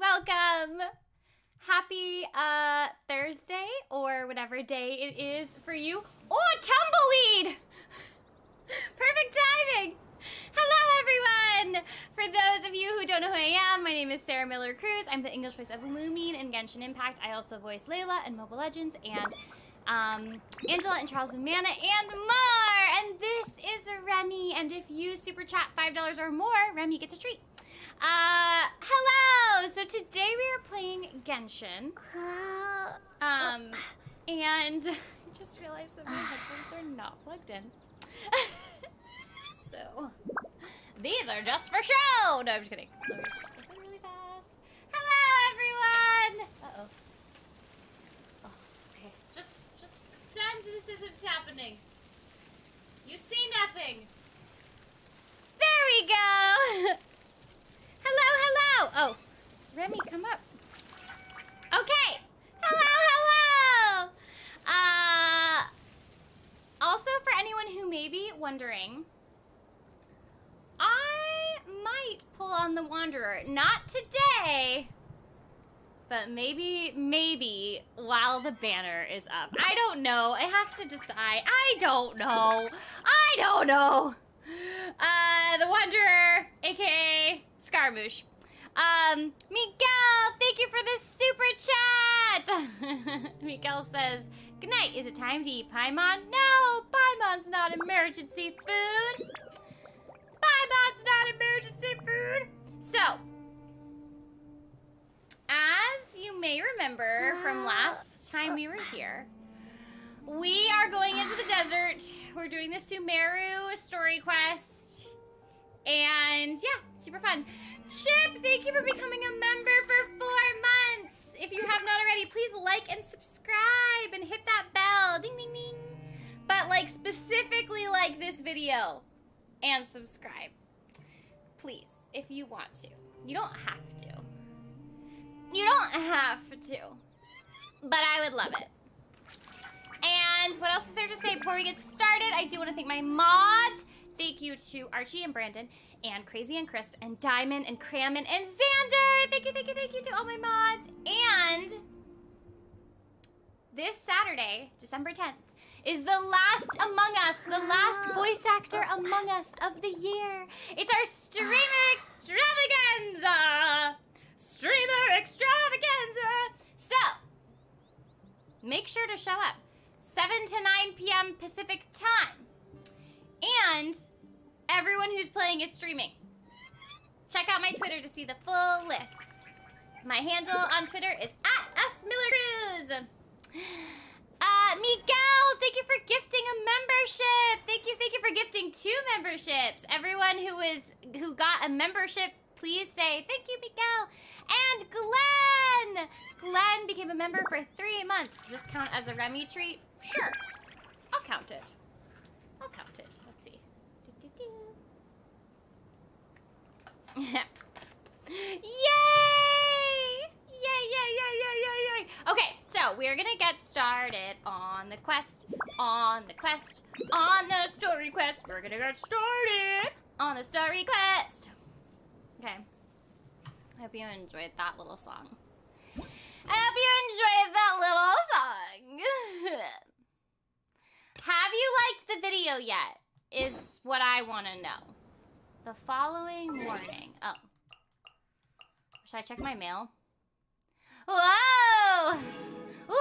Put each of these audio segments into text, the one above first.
welcome. Happy uh Thursday or whatever day it is for you. Oh, tumbleweed! Perfect timing. Hello, everyone! For those of you who don't know who I am, my name is Sarah Miller-Crews. I'm the English voice of Lumine in Genshin Impact. I also voice Layla in Mobile Legends and um, Angela and Charles and Mana and more. And this is Remy. And if you super chat $5 or more, Remy gets a treat. Uh, hello! So today we are playing Genshin. Um, and I just realized that my headphones are not plugged in. so, these are just for show! No, I'm just kidding. Let me just this in really fast. Hello, everyone! Uh-oh. Oh, okay. Just, just pretend this isn't happening. You see nothing. There we go! hello, hello! Oh, Remy, come up. Okay. Hello, hello! Uh, also, for anyone who may be wondering, I might pull on the Wanderer. Not today, but maybe, maybe while the banner is up. I don't know. I have to decide. I don't know. I don't know. Uh, the Wanderer, aka Scaramouche. Um, Miguel, thank you for the super chat. Miguel says, Good night. Is it time to eat Paimon? No, Paimon's not emergency food. Paimon's not emergency food. So, as you may remember from last time we were here, we are going into the desert. We're doing the Sumeru story quest. And yeah, super fun. Chip, thank you for becoming a member for four months. If you have not already, please like and subscribe and hit that bell. Ding, ding, ding. But like specifically like this video and subscribe. Please, if you want to. You don't have to. You don't have to. But I would love it. And what else is there to say before we get started? I do want to thank my mods. Thank you to Archie and Brandon and Crazy and Crisp and Diamond and Crammon and Xander. Thank you, thank you, thank you to all my mods. And this Saturday, December 10th, is the last Among Us, the last voice actor Among Us of the year. It's our streamer extravaganza. Streamer extravaganza. So, make sure to show up. 7 to 9 p.m. Pacific time. And everyone who's playing is streaming. Check out my Twitter to see the full list. My handle on Twitter is at smillercrews. Uh, Miguel, thank you for gifting a membership. Thank you, thank you for gifting two memberships. Everyone who is who got a membership, please say thank you, Miguel. And Glenn! Glenn became a member for three months. Does this count as a Remy treat? Sure. I'll count it. I'll count it. Let's see. Do, do, do. Yay! Yay, yay, yay, yay, yay, yay. Okay, so we're gonna get started on the quest, on the quest, on the story quest. We're gonna get started on the story quest. Okay. I hope you enjoyed that little song. I hope you enjoyed that little song. Have you liked the video yet? Is what I want to know. The following morning. Oh. Should I check my mail? Whoa! Whoa!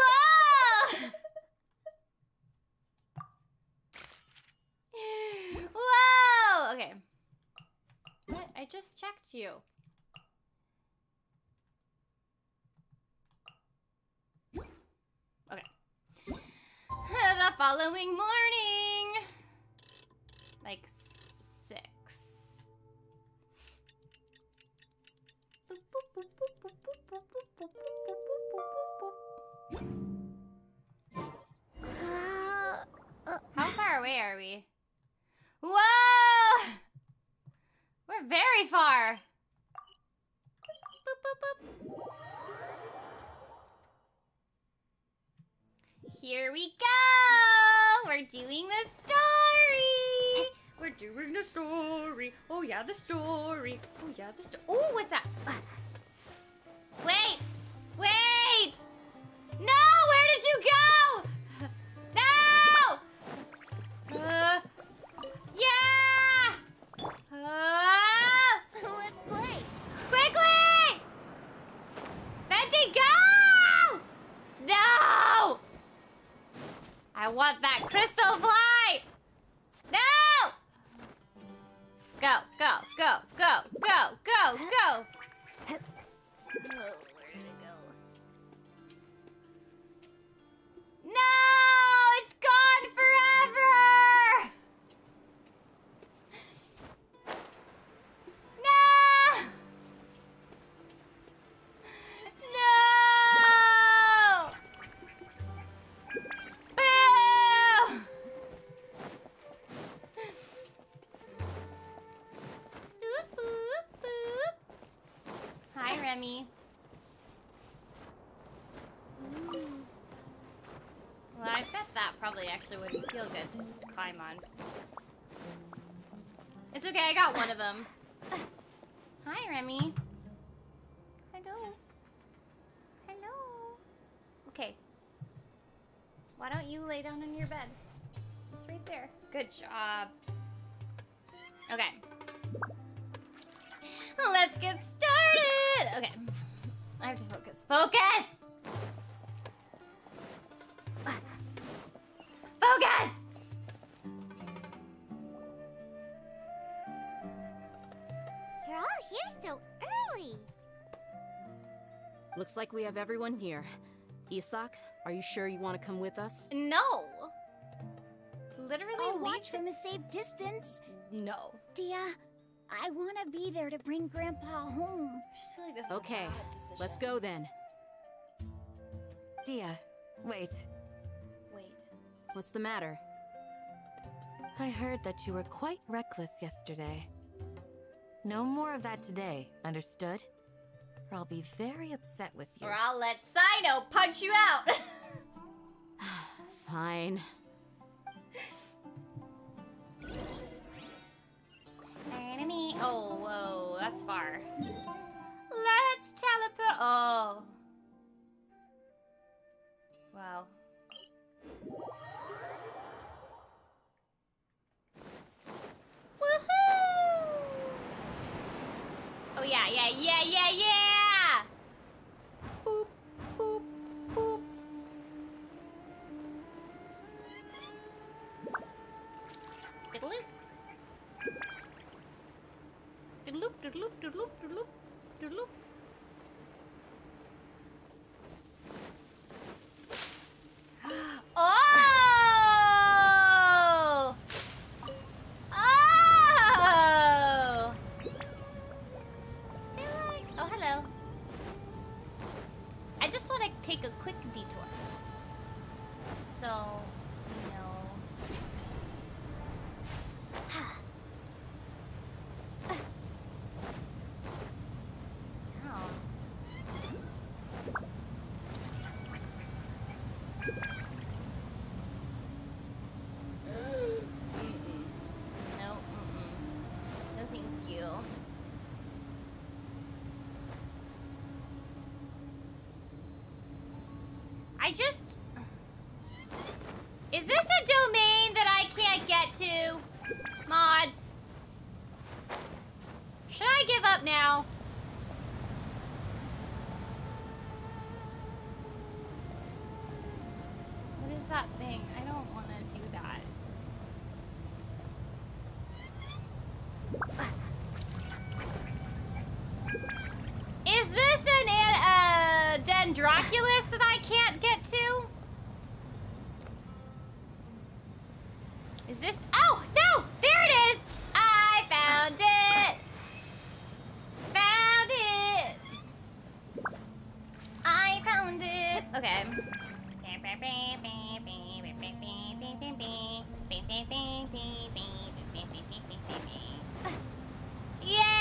Whoa! Okay. What? I just checked you. Okay. The following morning. Like How far away are we? Whoa! We're very far. Boop, boop, boop. Here we go! We're doing the story! We're doing the story. Oh yeah, the story. Oh yeah, the story. Oh, what's that? Remy. Well, I bet that probably actually wouldn't feel good to climb on. It's okay, I got one of them. Hi, Remy. Hello. Hello. Okay. Why don't you lay down in your bed? It's right there. Good job. Like we have everyone here. Isak, are you sure you want to come with us? No. Literally I'll watch from a safe distance. No. Dia, I want to be there to bring Grandpa home. I just feel like this is Okay, a bad decision. let's go then. Dia, wait. Wait. What's the matter? I heard that you were quite reckless yesterday. No more of that today, understood? Or I'll be very upset with you. Or I'll let Cyno punch you out. Fine. oh, whoa, that's far. Let's teleport. Oh. Wow. Woohoo! Oh yeah, yeah, yeah, yeah, yeah! Doodloop, doodloop. Oh! Oh! Oh, hello. I just want to take a quick detour. So, you know. Down. Mm-mm. No, mm-mm. No, thank you. I just... Is this a domain that I can't get to? Mods? Should I give up now? What is that thing? I don't want to do that. Is this an uh, Dendroculus that I can't get to? Is this? Oh no! There it is! I found it! Found it! I found it! Okay. Yay!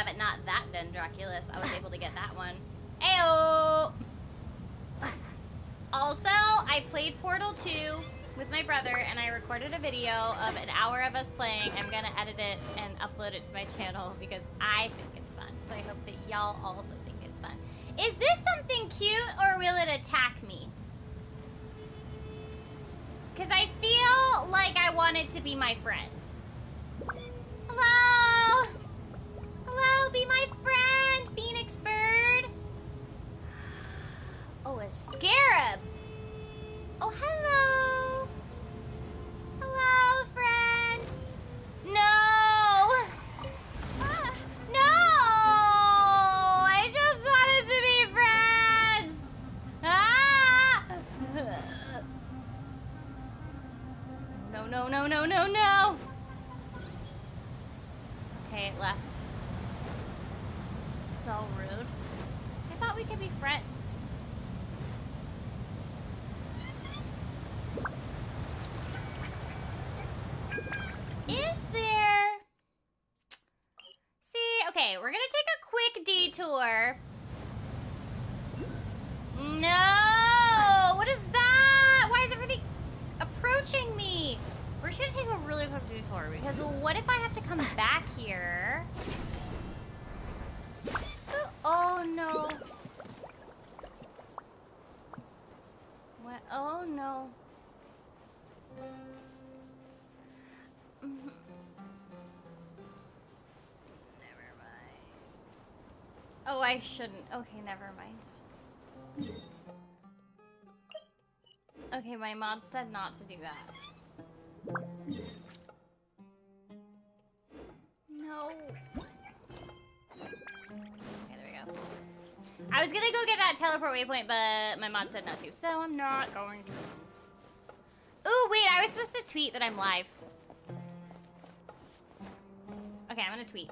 Yeah, but not that Dendroculus. I was able to get that one. Ayo! Also, I played Portal 2 with my brother, and I recorded a video of an hour of us playing. I'm gonna edit it and upload it to my channel because I think it's fun. So I hope that y'all also think it's fun. Is this something cute or will it attack me? Because I feel like I want it to be my friend. I shouldn't. Okay, never mind. Okay, my mod said not to do that. No. Okay, there we go. I was gonna go get that teleport waypoint, but my mod said not to, so I'm not going to. Ooh, wait, I was supposed to tweet that I'm live. Okay, I'm gonna tweet.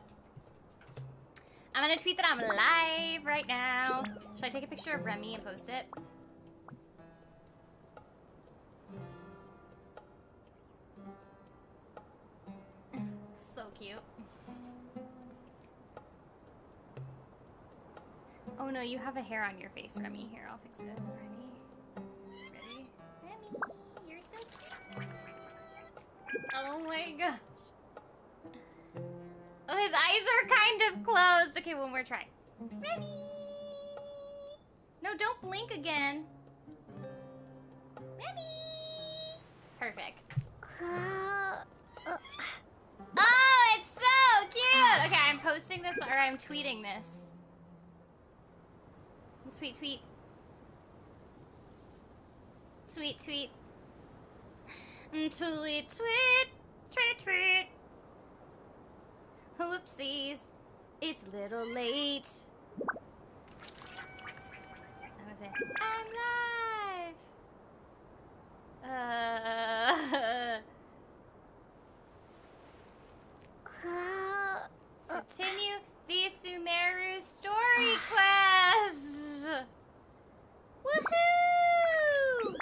I'm gonna tweet that I'm live right now. Should I take a picture of Remy and post it? so cute. Oh no, you have a hair on your face, Remy. Here, I'll fix it. Remy. Remy, you're so cute. Oh my gosh. Oh, his eyes are kind of closed. Okay, one more try. Remy! No, don't blink again. Remy! Perfect. Oh, it's so cute! Okay, I'm posting this, or I'm tweeting this. Tweet, tweet. Tweet, tweet. Mm, Tweet, tweet. Tweet, tweet. Whoopsies. It's a little late. That was it. I'm live! Uh... Continue the Sumeru story quest! Woohoo!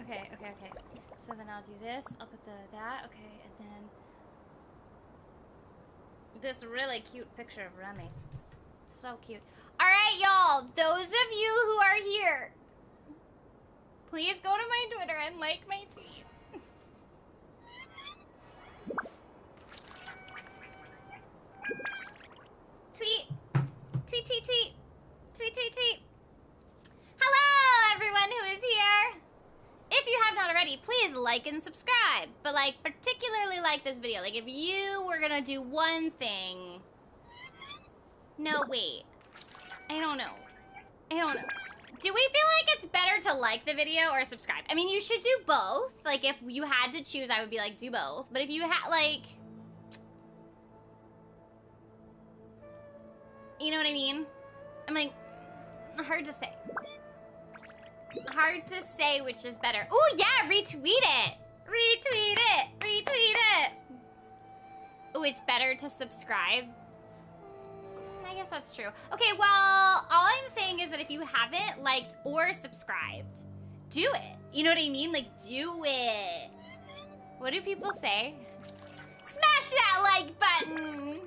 Okay, okay, okay. So then I'll do this. I'll put the that. Okay, and then this really cute picture of Remy. So cute. All right, y'all. Those of you who are here, please go to my Twitter and like my tweet. tweet, tweet, tweet, tweet, tweet, tweet, tweet. Hello, everyone who is here. If you have not already, please like and subscribe. But like, particularly like this video. Like, if you were gonna do one thing. No, wait. I don't know. I don't know. Do we feel like it's better to like the video or subscribe? I mean, you should do both. Like, if you had to choose, I would be like, do both. But if you had, like... You know what I mean? I'm like, hard to say. Hard to say which is better. Oh yeah, retweet it. Retweet it. Retweet it. Oh, it's better to subscribe. Mm, I guess that's true. Okay, well, all I'm saying is that if you haven't liked or subscribed, do it. You know what I mean? Like, do it. What do people say? Smash that like button.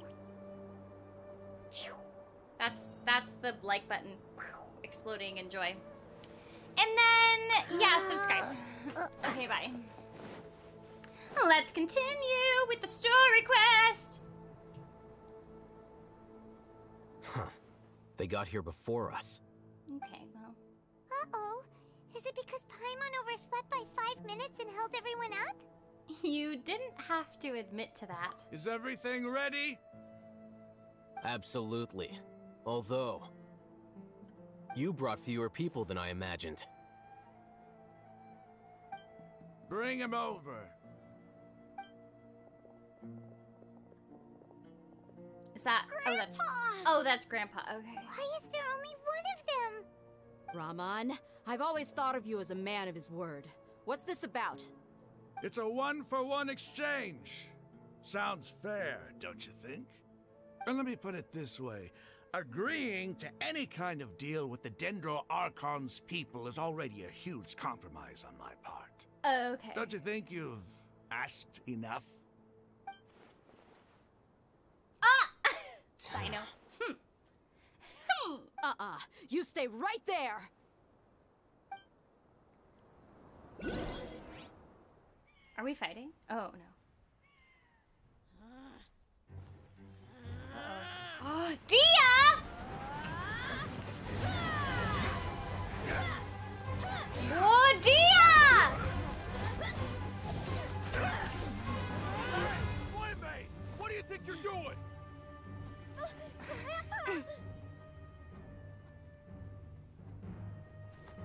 That's that's the like button exploding in joy. And then, yeah, subscribe. Uh, okay, bye. Let's continue with the story quest. Huh. They got here before us. Okay, well. Uh-oh. Is it because Paimon overslept by five minutes and held everyone up? You didn't have to admit to that. Is everything ready? Absolutely. Although, you brought fewer people than I imagined. Bring him over. Is that oh that's Grandpa! oh that's Grandpa. Okay. Why is there only one of them? Raman, I've always thought of you as a man of his word. What's this about? It's a one-for-one exchange. Sounds fair, don't you think? And let me put it this way. Agreeing to any kind of deal with the Dendro Archon's people is already a huge compromise on my part. Okay. Don't you think you've asked enough? Ah! I know. Hmm. Hmm. Uh-uh. You stay right there! Are we fighting? Oh no. Dia! Oh, Dia! Wait, mate! What do you think you're doing?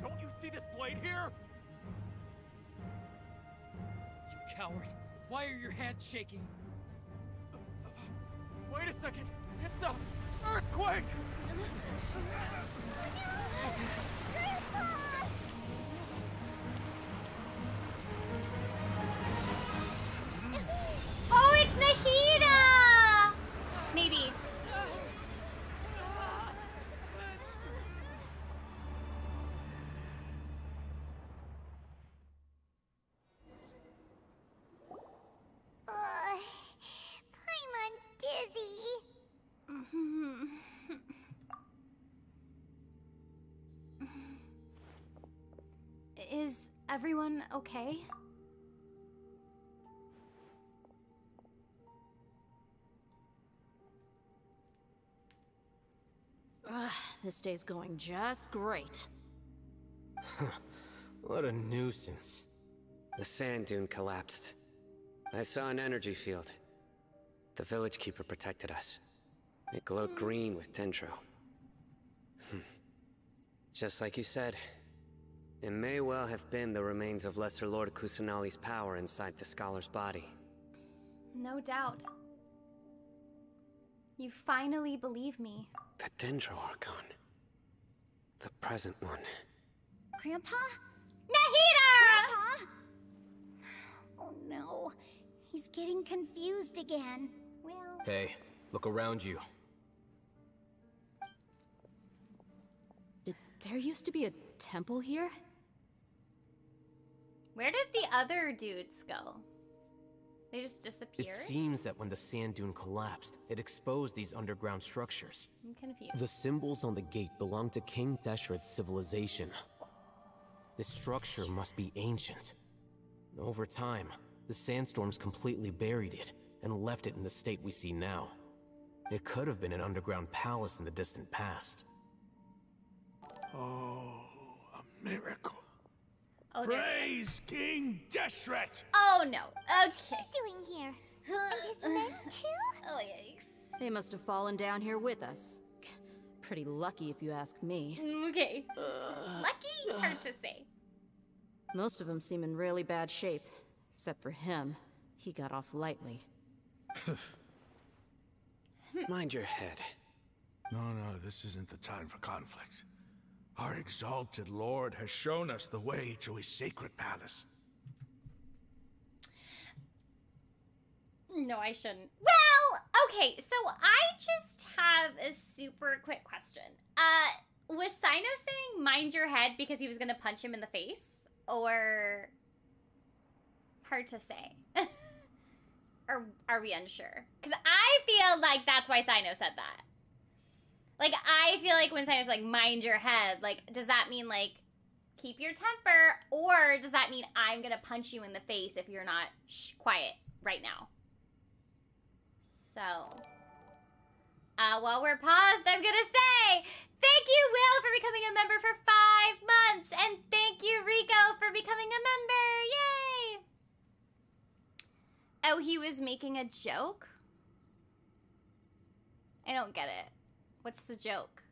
Don't you see this blade here? You coward. Why are your hands shaking? Wait a second. It's a earthquake! Everyone okay? Ugh, this day's going just great. What a nuisance. The sand dune collapsed. I saw an energy field. The village keeper protected us. It glowed green with dendro. Hmm. Just like you said, it may well have been the remains of Lesser Lord Kusanali's power inside the scholar's body. No doubt. You finally believe me. The Dendro Archon. The present one. Grandpa? Nahida! Grandpa? Oh no. He's getting confused again. Well, Hey, look around you. Did there used to be a temple here? Where did the other dudes go? They just disappeared? It seems that when the sand dune collapsed, it exposed these underground structures. I'm confused. The symbols on the gate belong to King Deshret's civilization. This structure must be ancient. Over time, the sandstorms completely buried it and left it in the state we see now. It could have been an underground palace in the distant past. Oh, a miracle. Oh, there. Praise King Deshret! Oh no. Okay. What are you doing here? Uh, and his men uh, too? Oh yikes. They must have fallen down here with us. Pretty lucky if you ask me. Okay. Uh, lucky? Hard to say. Most of them seem in really bad shape. Except for him. He got off lightly. Mind your head. No, no, this isn't the time for conflict. Our exalted lord has shown us the way to his sacred palace. No, I shouldn't. Well, okay, so I just have a super quick question. Uh, was Cyno saying mind your head because he was gonna punch him in the face? Or hard to say. or are we unsure? Because I feel like that's why Cyno said that. Like, I feel like when Cyno's like, mind your head, like, does that mean like keep your temper? Or does that mean I'm gonna punch you in the face if you're not shh, quiet right now? So, uh, while we're paused, I'm gonna say thank you you, Will, for becoming a member for five months. And thank you, Rico, for becoming a member. Yay! Oh, he was making a joke? I don't get it. What's the joke?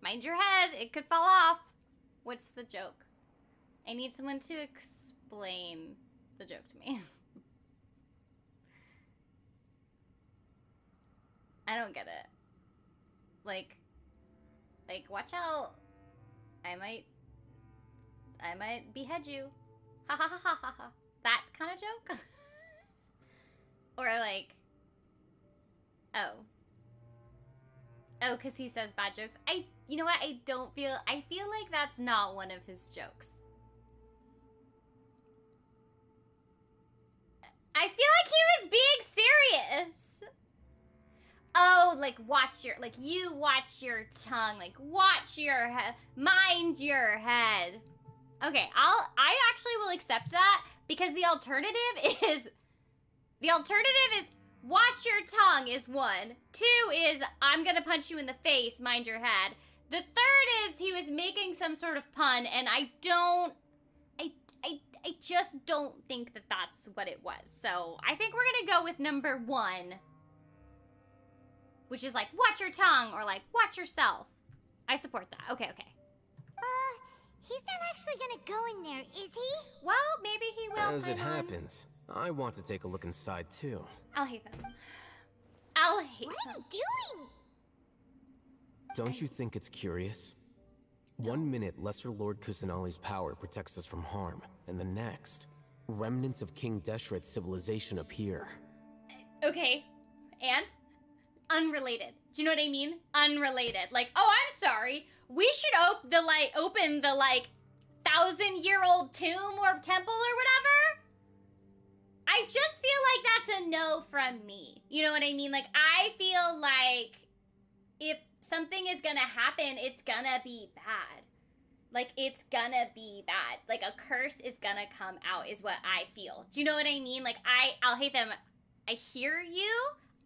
Mind your head, it could fall off. What's the joke? I need someone to explain the joke to me. I don't get it. Like, like, watch out. I might, I might behead you. Ha ha ha ha ha ha. That kind of joke? or like, oh. Oh, because he says bad jokes. I, you know what? I don't feel, I feel like that's not one of his jokes. I feel like he was being serious. Oh, like watch your, like you watch your tongue, like watch your head, mind your head. Okay, I'll, I actually will accept that because the alternative is, the alternative is watch your tongue is one. Two is I'm gonna punch you in the face, mind your head. The third is he was making some sort of pun and I don't, I, I, I just don't think that that's what it was. So I think we're gonna go with number one which is like watch your tongue or like watch yourself. I support that. Okay, okay. Uh, he's not actually gonna go in there, is he? Well, maybe he will. As it Paimon. happens, I want to take a look inside too. Alhaitham. I'll hate What are you doing? Don't you think it's curious? One minute, Lesser Lord Kusanali's power protects us from harm, and the next, remnants of King Deshret's civilization appear. Uh, okay, and unrelated. Do you know what I mean? Unrelated. Like, oh, I'm sorry. We should op- the like open the like thousand year old tomb or temple or whatever. I just feel like that's a no from me. You know what I mean? Like, I feel like if something is gonna happen, it's gonna be bad. Like, it's gonna be bad. Like, a curse is gonna come out, is what I feel. Do you know what I mean? Like, I, Alhaitham. I hear you.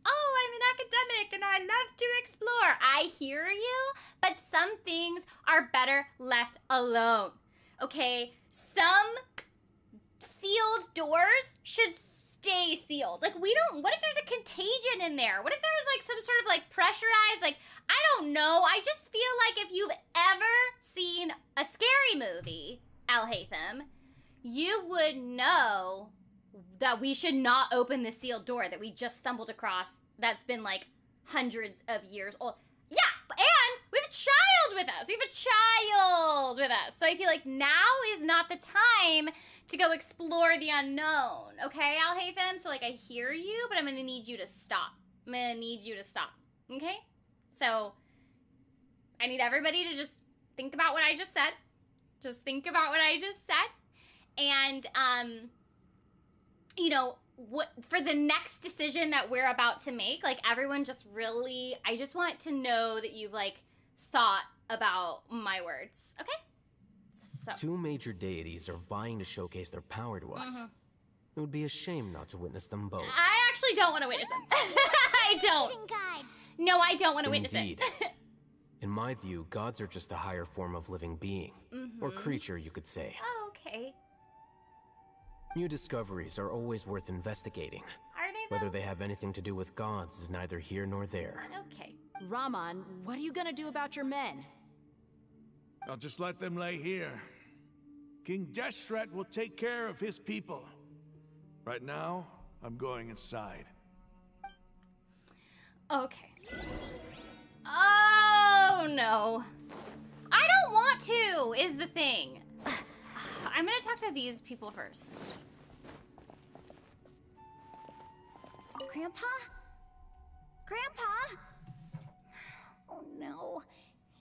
Oh, I'm an academic and I love to explore. I hear you, but some things are better left alone. Okay? Some sealed doors should stay sealed. Like, we don't, what if there's a contagion in there? What if there's like some sort of like pressurized, like, I don't know. I just feel like if you've ever seen a scary movie, Alhaitham, you would know that we should not open the sealed door that we just stumbled across that's been like hundreds of years old. Yeah, and we have a child with us. We have a child with us. So I feel like now is not the time to go explore the unknown. Okay, Alhaitham? So like I hear you, but I'm gonna need you to stop. I'm gonna need you to stop. Okay? So I need everybody to just think about what I just said. Just think about what I just said. And um you know, what for the next decision that we're about to make, like everyone just really I just want to know that you've like thought about my words. Okay? So Two major deities are vying to showcase their power to us. Mhm. It would be a shame not to witness them both. I actually don't want to witness it. I don't. No, I don't want to witness Indeed. it. In my view, gods are just a higher form of living being. Or Mhm. creature, you could say. Oh, okay. New discoveries are always worth investigating. Are they Whether they have anything to do with gods is neither here nor there. Okay. Raman, what are you gonna do about your men? I'll just let them lay here. King Deshret will take care of his people. Right now, I'm going inside. Okay. Oh no. I don't want to, is the thing. I'm gonna talk to these people first. Grandpa? Grandpa? Oh no.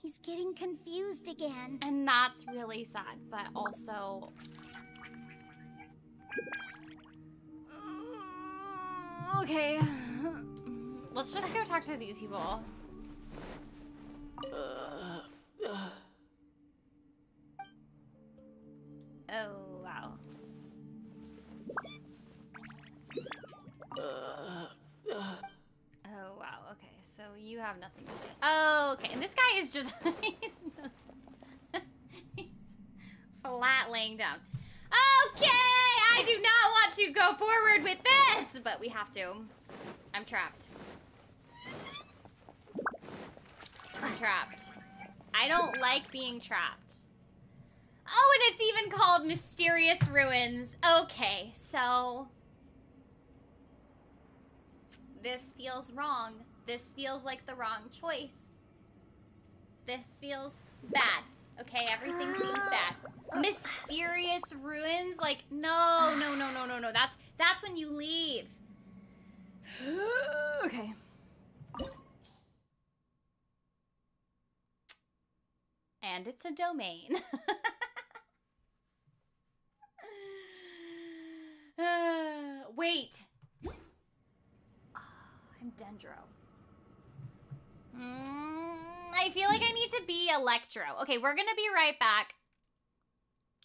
He's getting confused again. And that's really sad, but also. Mm, Okay. Let's just go talk to these people. Oh, wow. Oh, wow. Okay, so you have nothing to say. Oh, okay. And this guy is just flat laying down. Okay, I do not want to go forward with this, but we have to. I'm trapped. I'm trapped. I don't like being trapped. Oh, and it's even called Mysterious Ruins. Okay, so... This feels wrong. This feels like the wrong choice. This feels bad. Okay, everything seems bad. Mysterious ruins? Like, no, no, no, no, no, no. That's that's when you leave. okay. And it's a domain. Uh, wait. I'm Dendro. Mm, I feel like I need to be Electro. Okay, we're gonna be right back.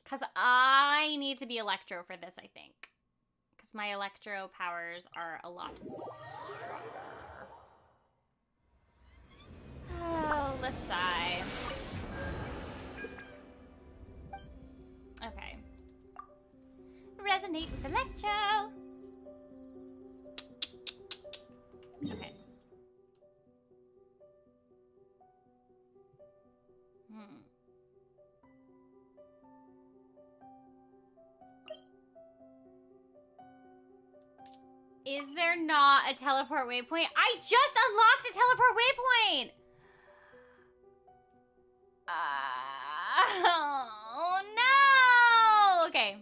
Because I need to be Electro for this, I think. Because my Electro powers are a lot stronger. Oh, let's sigh. Okay. Resonate with Electro. Okay. Hmm. Is there not a teleport waypoint? I just unlocked a teleport waypoint! Uh, oh no! Okay.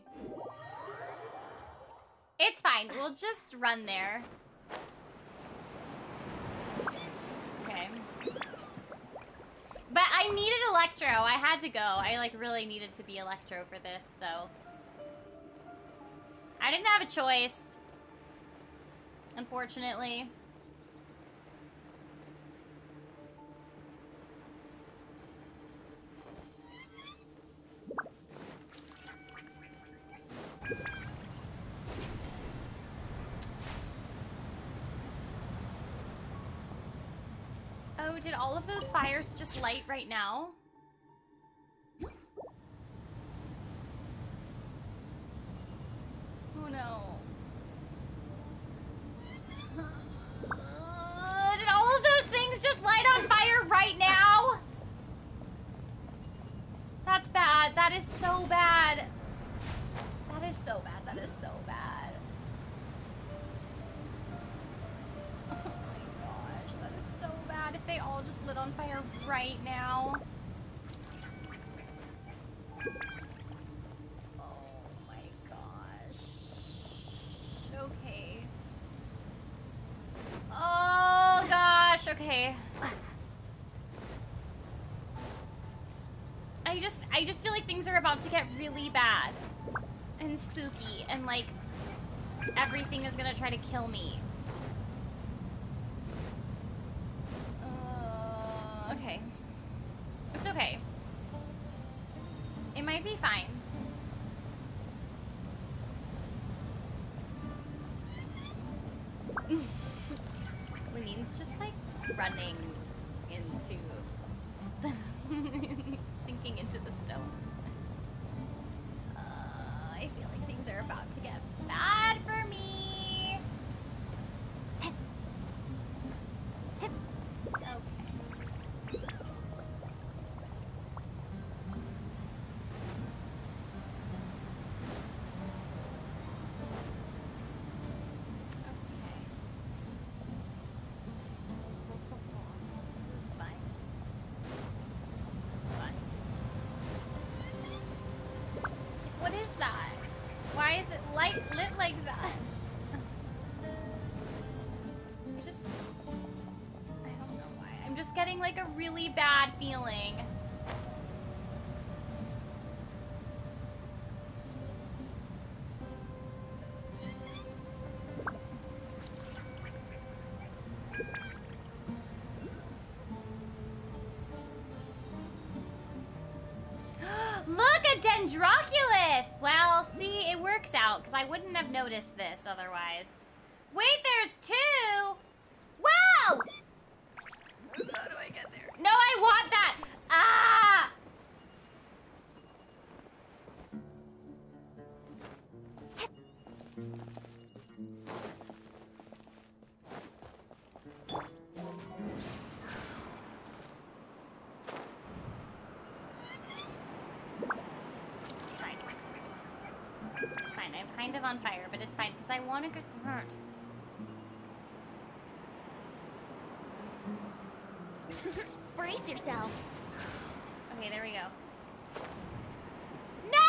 It's fine. We'll just run there. Okay. But I needed Electro. I had to go. I like really needed to be Electro for this, so. I didn't have a choice. Unfortunately. Did all of those fires just light right now? Oh no. Uh, did all of those things just light on fire right now? That's bad. That is so bad. That is so bad. That is so bad. They all just lit on fire right now. Oh my gosh. Okay. Oh gosh, okay. I just I just feel like things are about to get really bad and spooky and like everything is gonna try to kill me. Be fine. Really bad feeling. Look, a Dendroculus! Well, see, it works out, because I wouldn't have noticed this otherwise. Because I want to get hurt. Brace yourselves. Okay, there we go. No!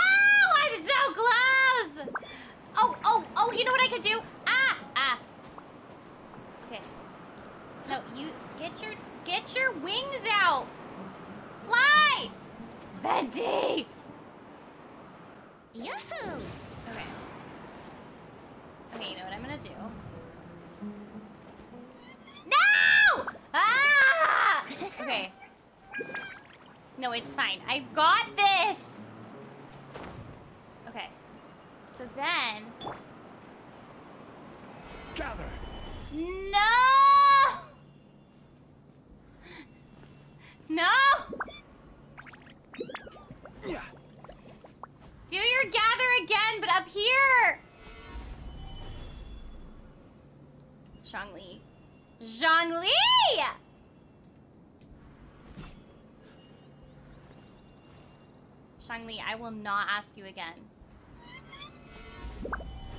I'm so close! Oh, oh, oh, you know what I could do? Ah! Ah. Okay. No, you get your get your wings out. Fly! Venti! Yahoo! Okay. Okay, you know what I'm gonna do? No! Ah! Okay. No, it's fine. I've got this! Okay. So then... Gather! No! No! Yeah. Do your gather again, but up here! Zhongli. Zhongli! Zhongli, I will not ask you again.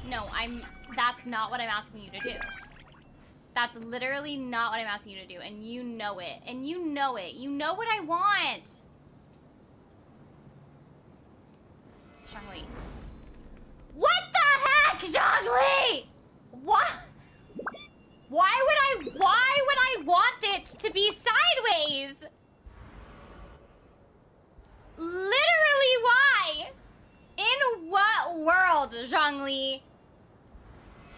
No, I'm... That's not what I'm asking you to do. That's literally not what I'm asking you to do, and you know it. And you know it. You know what I want! Zhongli. What the heck, Zhongli? What? Why would I, why would I want it to be sideways? Literally why? In what world, Zhongli?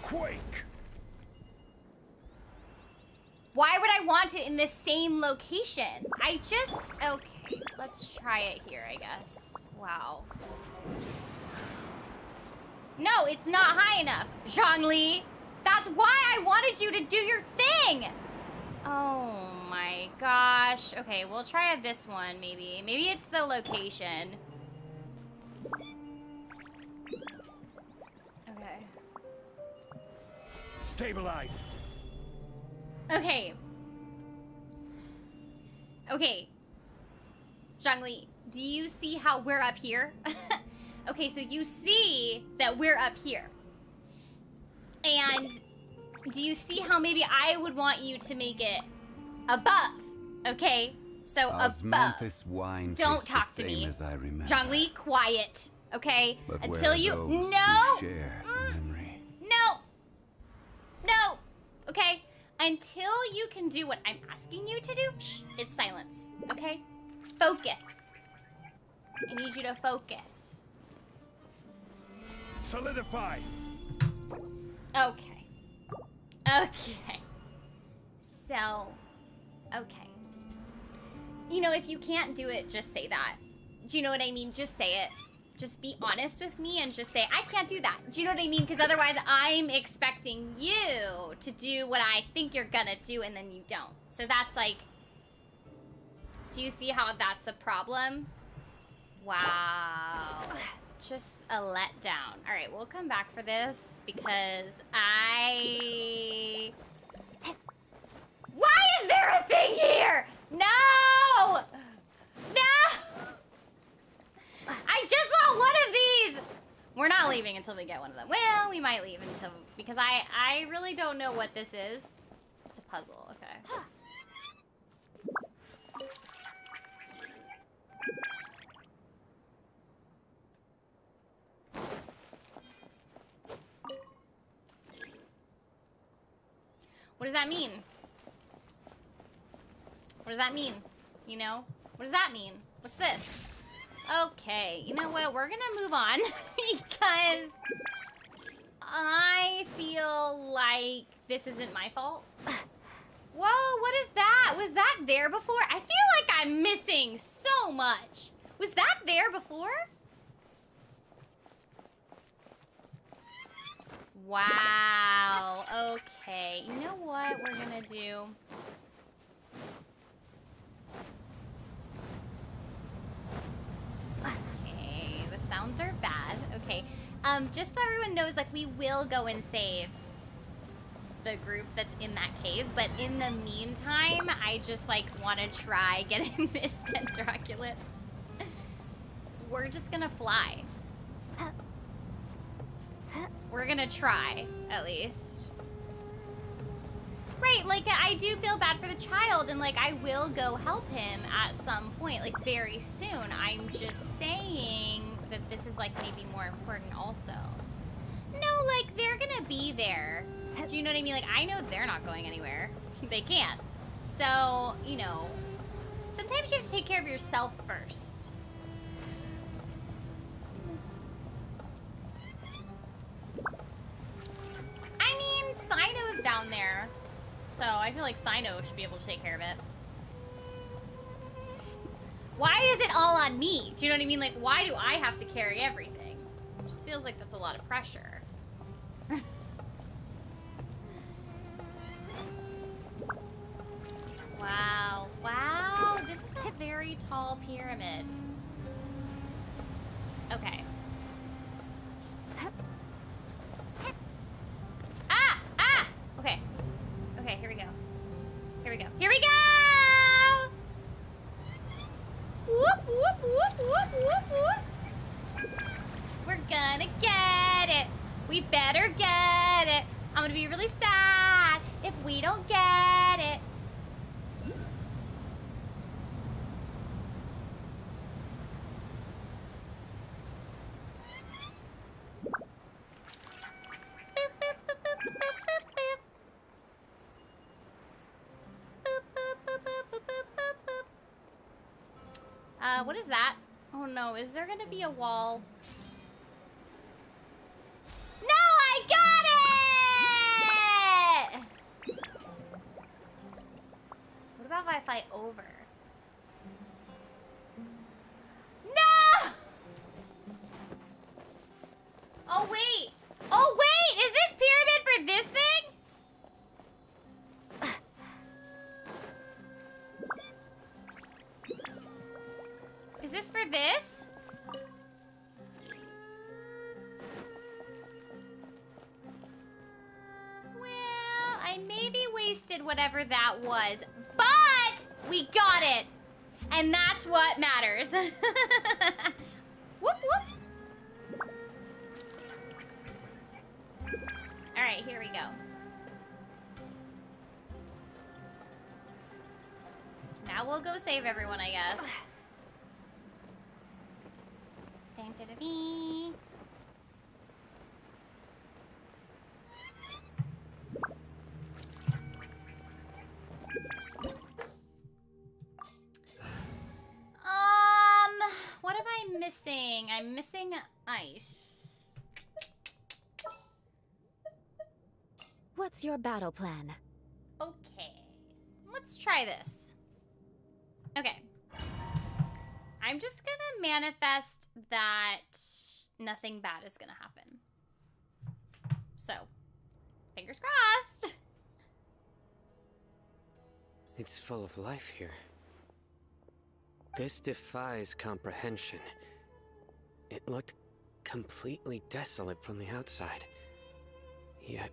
Quake! Why would I want it in the same location? I just, okay, let's try it here, I guess. Wow. No, it's not high enough, Zhongli. That's why I wanted you to do your thing. Oh my gosh. Okay, we'll try this one maybe. Maybe it's the location. Okay. Stabilize! Okay. Okay. Zhongli, do you see how we're up here? okay, so you see that we're up here. And do you see how maybe I would want you to make it above? Okay? So above. Wine Don't talk the to me. as I remember. Zhongli, quiet. Okay? But where Until are you those No! who share Mm. memory? No! No! Okay? Until you can do what I'm asking you to do, shh, it's silence. Okay? Focus. I need you to focus. Solidify! Okay. Okay. So, okay. You know, if you can't do it, just say that. Do you know what I mean? Just say it. Just be honest with me and just say, I can't do that. Do you know what I mean? Because otherwise, I'm expecting you to do what I think you're gonna do and then you don't. So that's like, do you see how that's a problem? Wow. Just a letdown. All right, we'll come back for this because I. Why is there a thing here? No! No! I just want one of these! We're not leaving until we get one of them. Well, we might leave until because I I really don't know what this is. It's a puzzle. Okay. What does that mean? What does that mean? You know? What does that mean? What's this? Okay, you know what? We're gonna move on because I feel like this isn't my fault. Whoa, what is that? Was that there before? I feel like I'm missing so much. Was that there before? Wow. Okay. You know what we're gonna do? Okay. The sounds are bad. Okay. Um, just so everyone knows, like, we will go and save the group that's in that cave, but in the meantime, I just, like, want to try getting this We're just gonna try, at least. Right, like I do feel bad for the child and like I will go help him at some point, like very soon. I'm just saying that this is like maybe more important also. No, like they're gonna be there. Do you know what I mean? Like I know they're not going anywhere. they can't. So, you know, sometimes you have to take care of yourself first. Cyno's down there. So I feel like Cyno should be able to take care of it. Why is it all on me? Do you know what I mean? Like, why do I have to carry everything? It just feels like that's a lot of pressure. wow. Wow. This is a very tall pyramid. Okay. Ah! Ah! Okay. Okay, here we go. Here we go. Here we go! Whoop, whoop, whoop, whoop, whoop, whoop. We're gonna get it. We better get it. I'm gonna be really sad if we don't get it. What is that? Oh no, is there gonna be a wall? No, I got it! What about if I fly over? No! Oh wait! Oh wait! Is this pyramid for this thing? For this? Well, I maybe wasted whatever that was, but we got it. And that's what matters. whoop, whoop. All right, here we go. Now we'll go save everyone, I guess. Dun, dun, dun. Um, what am I missing? I'm missing ice. What's your battle plan? Okay, let's try this. Okay. I'm just gonna manifest that nothing bad is gonna happen. So, fingers crossed. It's full of life here. This defies comprehension. It looked completely desolate from the outside. Yet,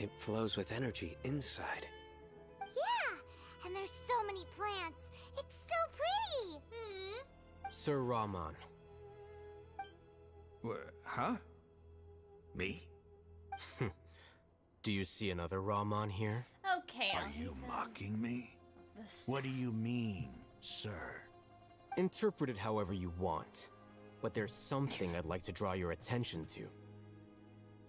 it flows with energy inside. Yeah, and there's so many plants. It's so pretty. Hmm. Sir Rahman, Wha- huh? Me? do you see another Rahman here? Okay. Are I'll you mocking me? What do you mean, sir? Interpret it however you want, but there's something I'd like to draw your attention to.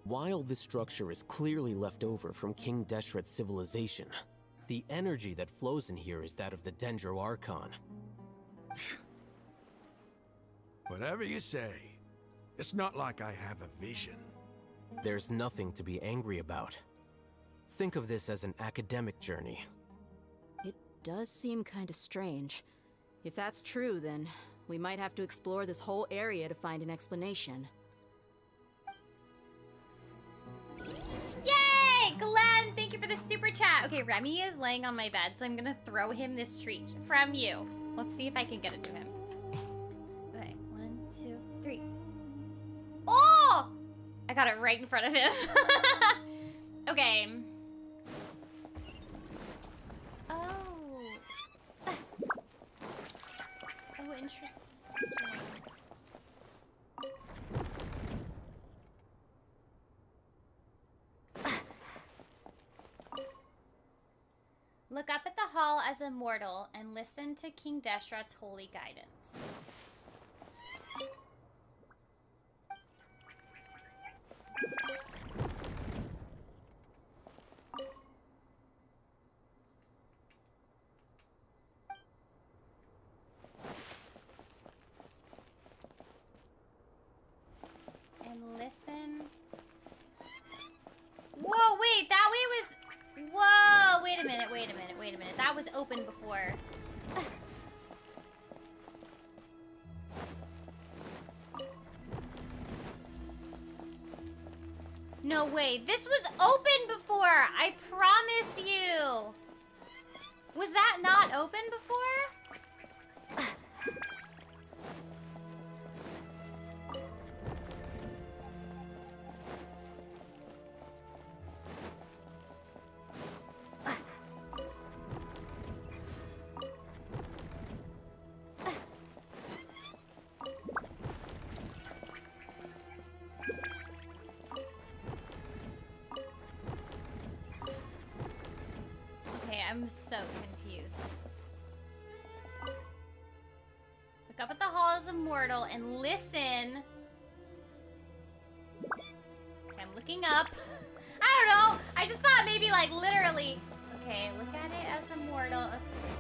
While this structure is clearly left over from King Deshret's civilization, the energy that flows in here is that of the Dendro Archon. Whatever you say. It's not like I have a vision. There's nothing to be angry about. Think of this as an academic journey. It does seem kinda strange. If that's true, then we might have to explore this whole area to find an explanation. Yay! Glenn, thank you for the super chat. Okay, Remy is laying on my bed, so I'm gonna throw him this treat from you. Let's see if I can get it to him. I got it right in front of him. okay. Oh. Oh, interesting. Look up at the hall as a mortal and listen to King Deshret's holy guidance. Wait, this was open before! I promise you! Was that not open before? Mortal and listen. I'm looking up. I don't know. I just thought maybe like literally. Okay, look at it as a mortal. Okay.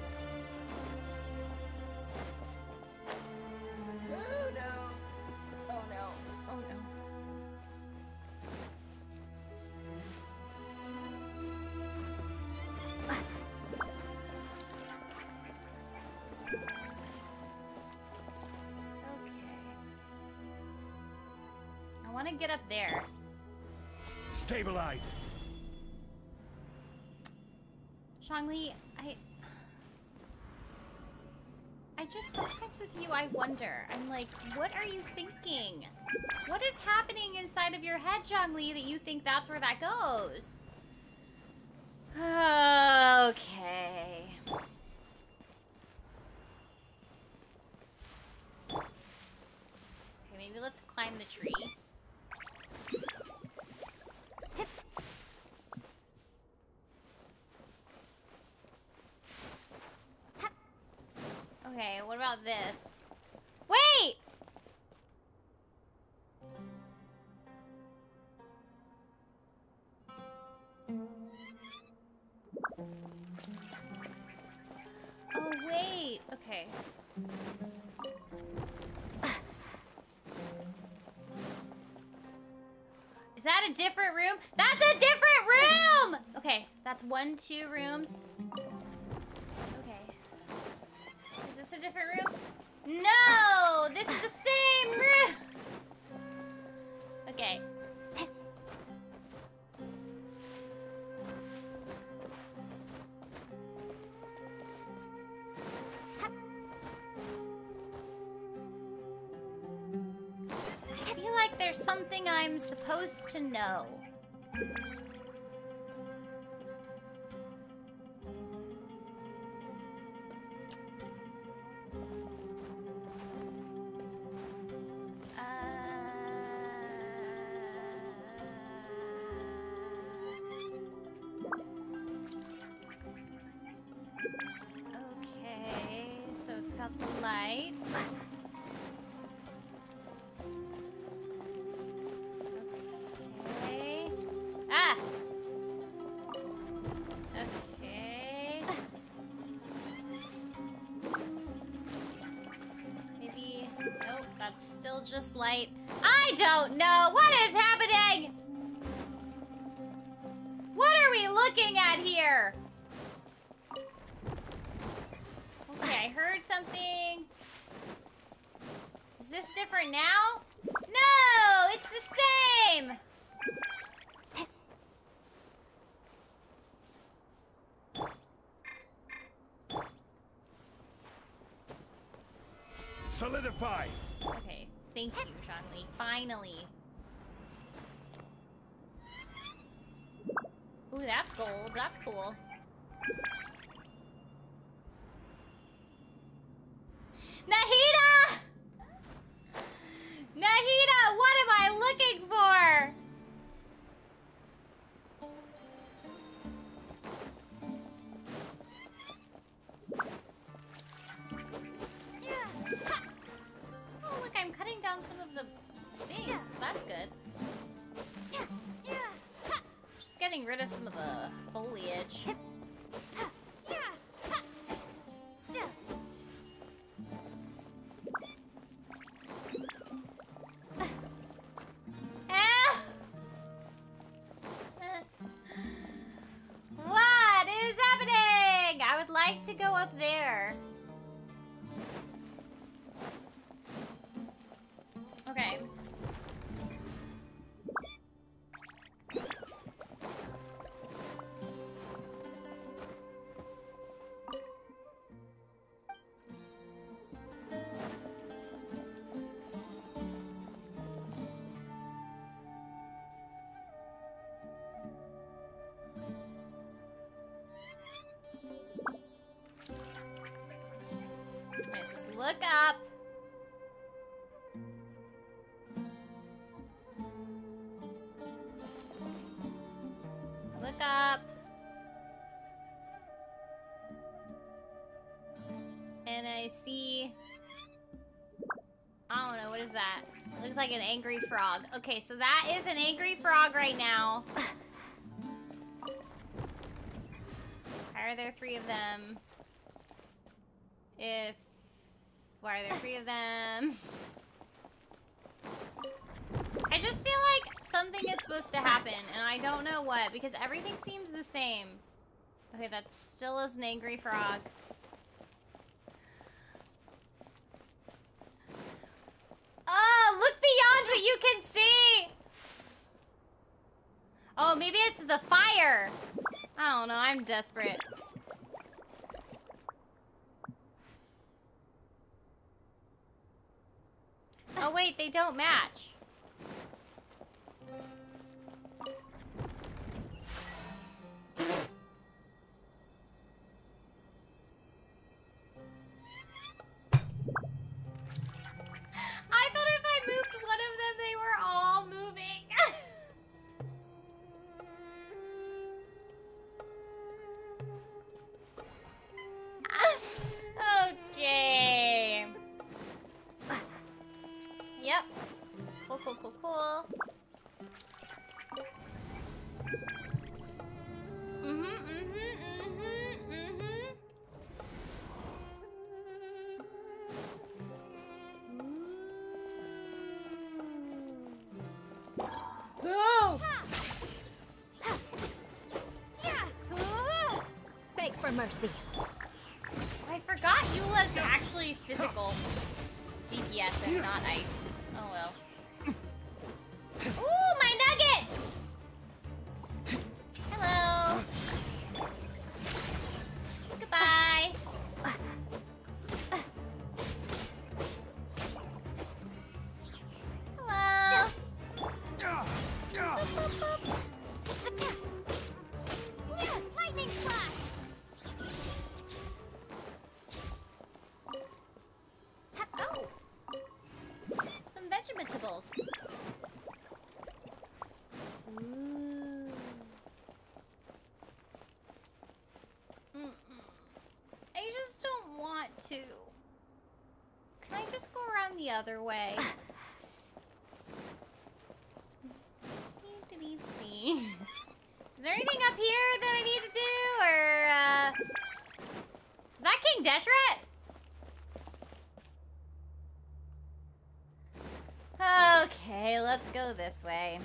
Want to get up there. Stabilize. Zhongli, I... I just sometimes with you, I wonder. I'm like, what are you thinking? What is happening inside of your head, Zhongli, that you think that's where that goes? Okay. Okay, maybe let's climb the tree. Okay, what about this? Wait! Oh, wait. Okay. Is that a different room? That's a different room! Okay, that's one, two rooms. A different room? No! This is the same room! Okay. I feel like there's something I'm supposed to know. Finally. Ooh, that's gold. That's cool. Getting rid of some of the foliage. Look up. Look up. And I see... I don't know, what is that? It looks like an angry frog. Okay, so that is an angry frog right now. Why are there three of them? If... Why are there three of them? I just feel like something is supposed to happen, and I don't know what, because everything seems the same. Okay, that still is an angry frog. Oh, look beyond what you can see! Oh, maybe it's the fire. I don't know, I'm desperate. Oh wait, they don't match. Mercy. I forgot Eula's actually physical DPS and not ice. Other way? Is there anything up here that I need to do, or, uh... Is that King Deshret? Okay, let's go this way.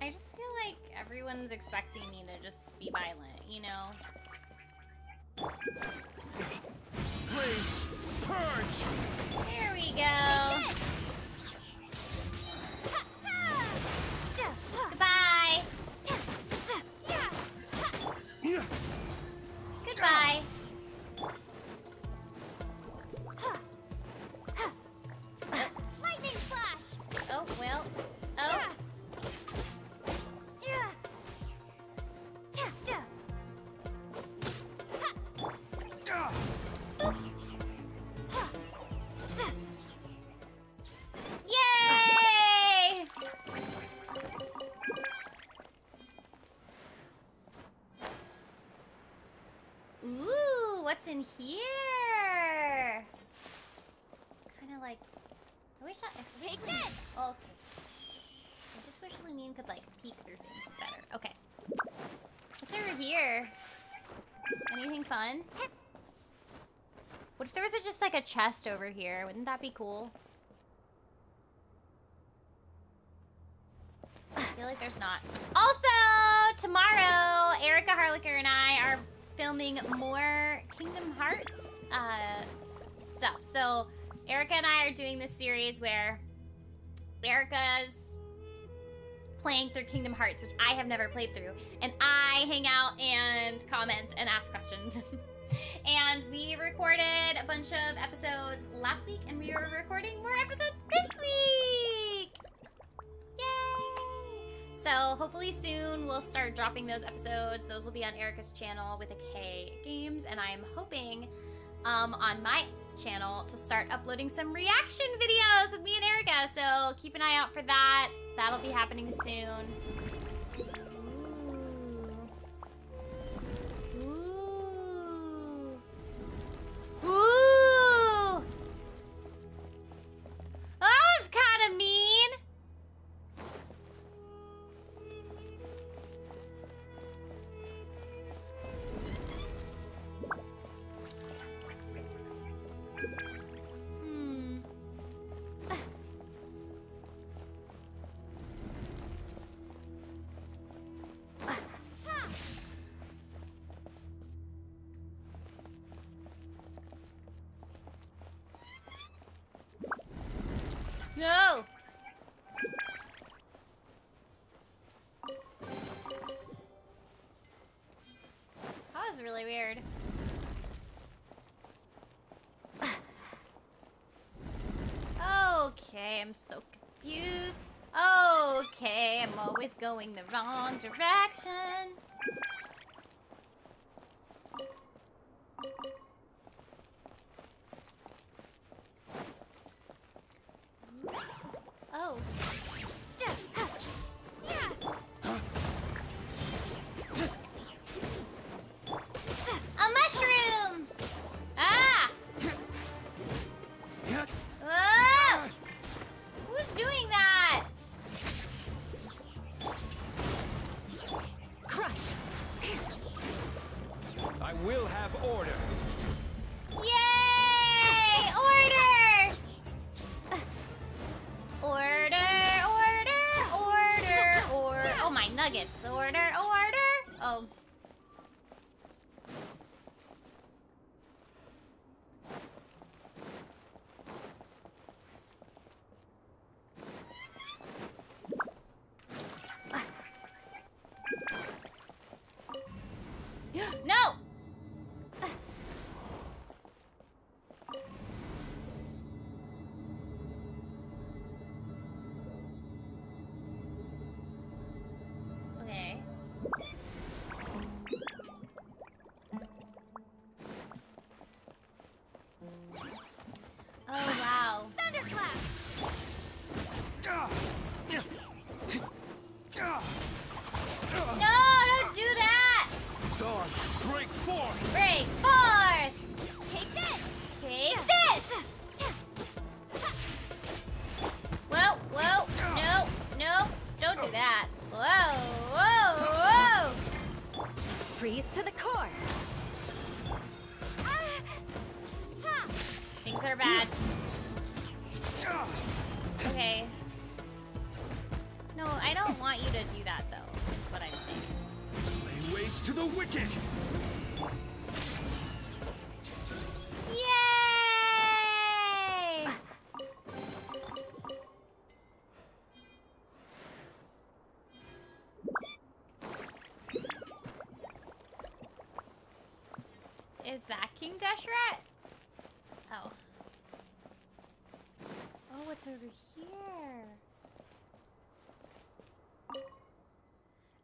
I just feel like everyone's expecting me to just be violent, you know? Flames, purge! Here we go. Goodbye. Goodbye. In here? like. I wish I. Take this! Okay. I just wish Lumine could, like, peek through things better. Okay. What's over here? Anything fun? What if there was a, just, like, a chest over here? Wouldn't that be cool? I feel like there's not. Also, tomorrow, Erika Harlacher and I are filming more Kingdom Hearts uh, stuff. So, Erika and I are doing this series where Erika's playing through Kingdom Hearts, which I have never played through, and I hang out and comment and ask questions. and we recorded a bunch of episodes last week, and we are recording more episodes this week! So hopefully soon we'll start dropping those episodes. Those will be on Erika's channel with a K Games, and I'm hoping um, on my channel to start uploading some reaction videos with me and Erika. So keep an eye out for that. That'll be happening soon. Ooh. Ooh. Ooh. Really weird. Okay, I'm so confused. Okay, I'm always going the wrong direction. Will have order. King Deshret? Oh. Oh, what's over here?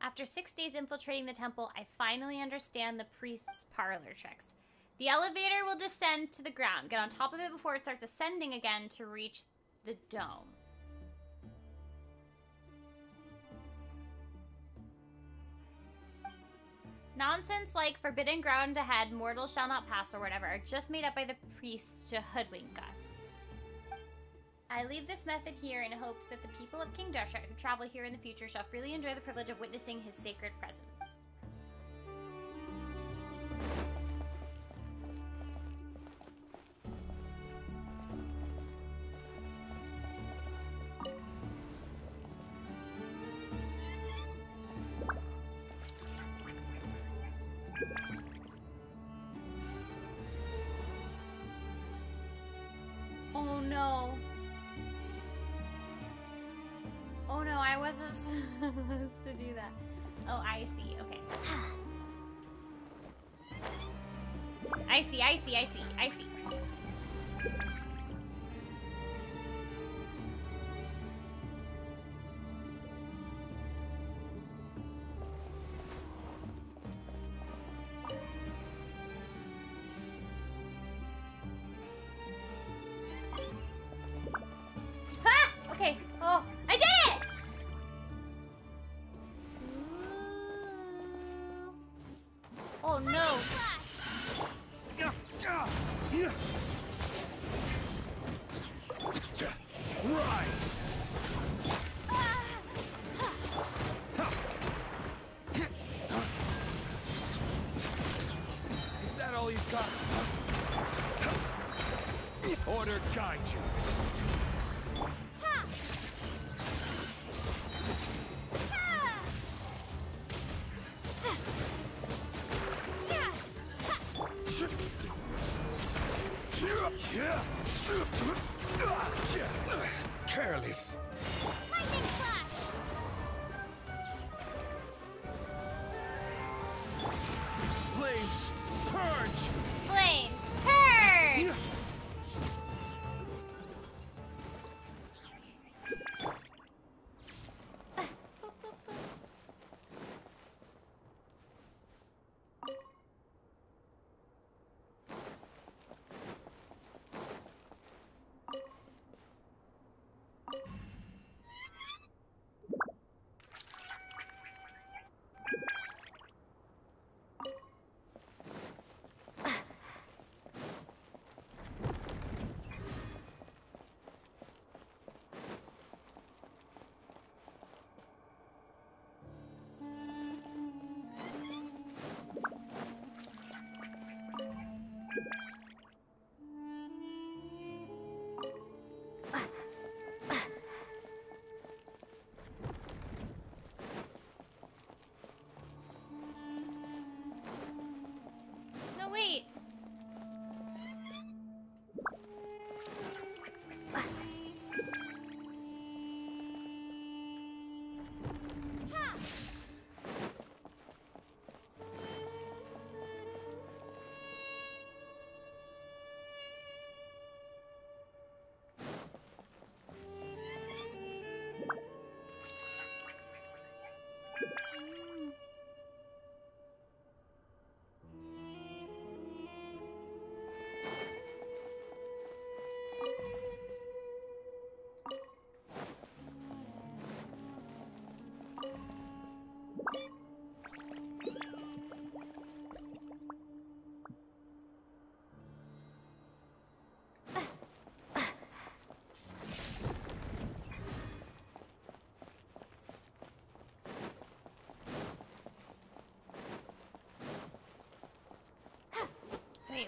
After six days infiltrating the temple, I finally understand the priest's parlor tricks. The elevator will descend to the ground. Get on top of it before it starts ascending again to reach the dome. Nonsense like forbidden ground ahead, mortals shall not pass, or whatever, are just made up by the priests to hoodwink us. I leave this method here in hopes that the people of King Deshret who travel here in the future shall freely enjoy the privilege of witnessing his sacred presence. Supposed to do that. Oh, I see. Okay. I see, I see, I see, I see. Guide you.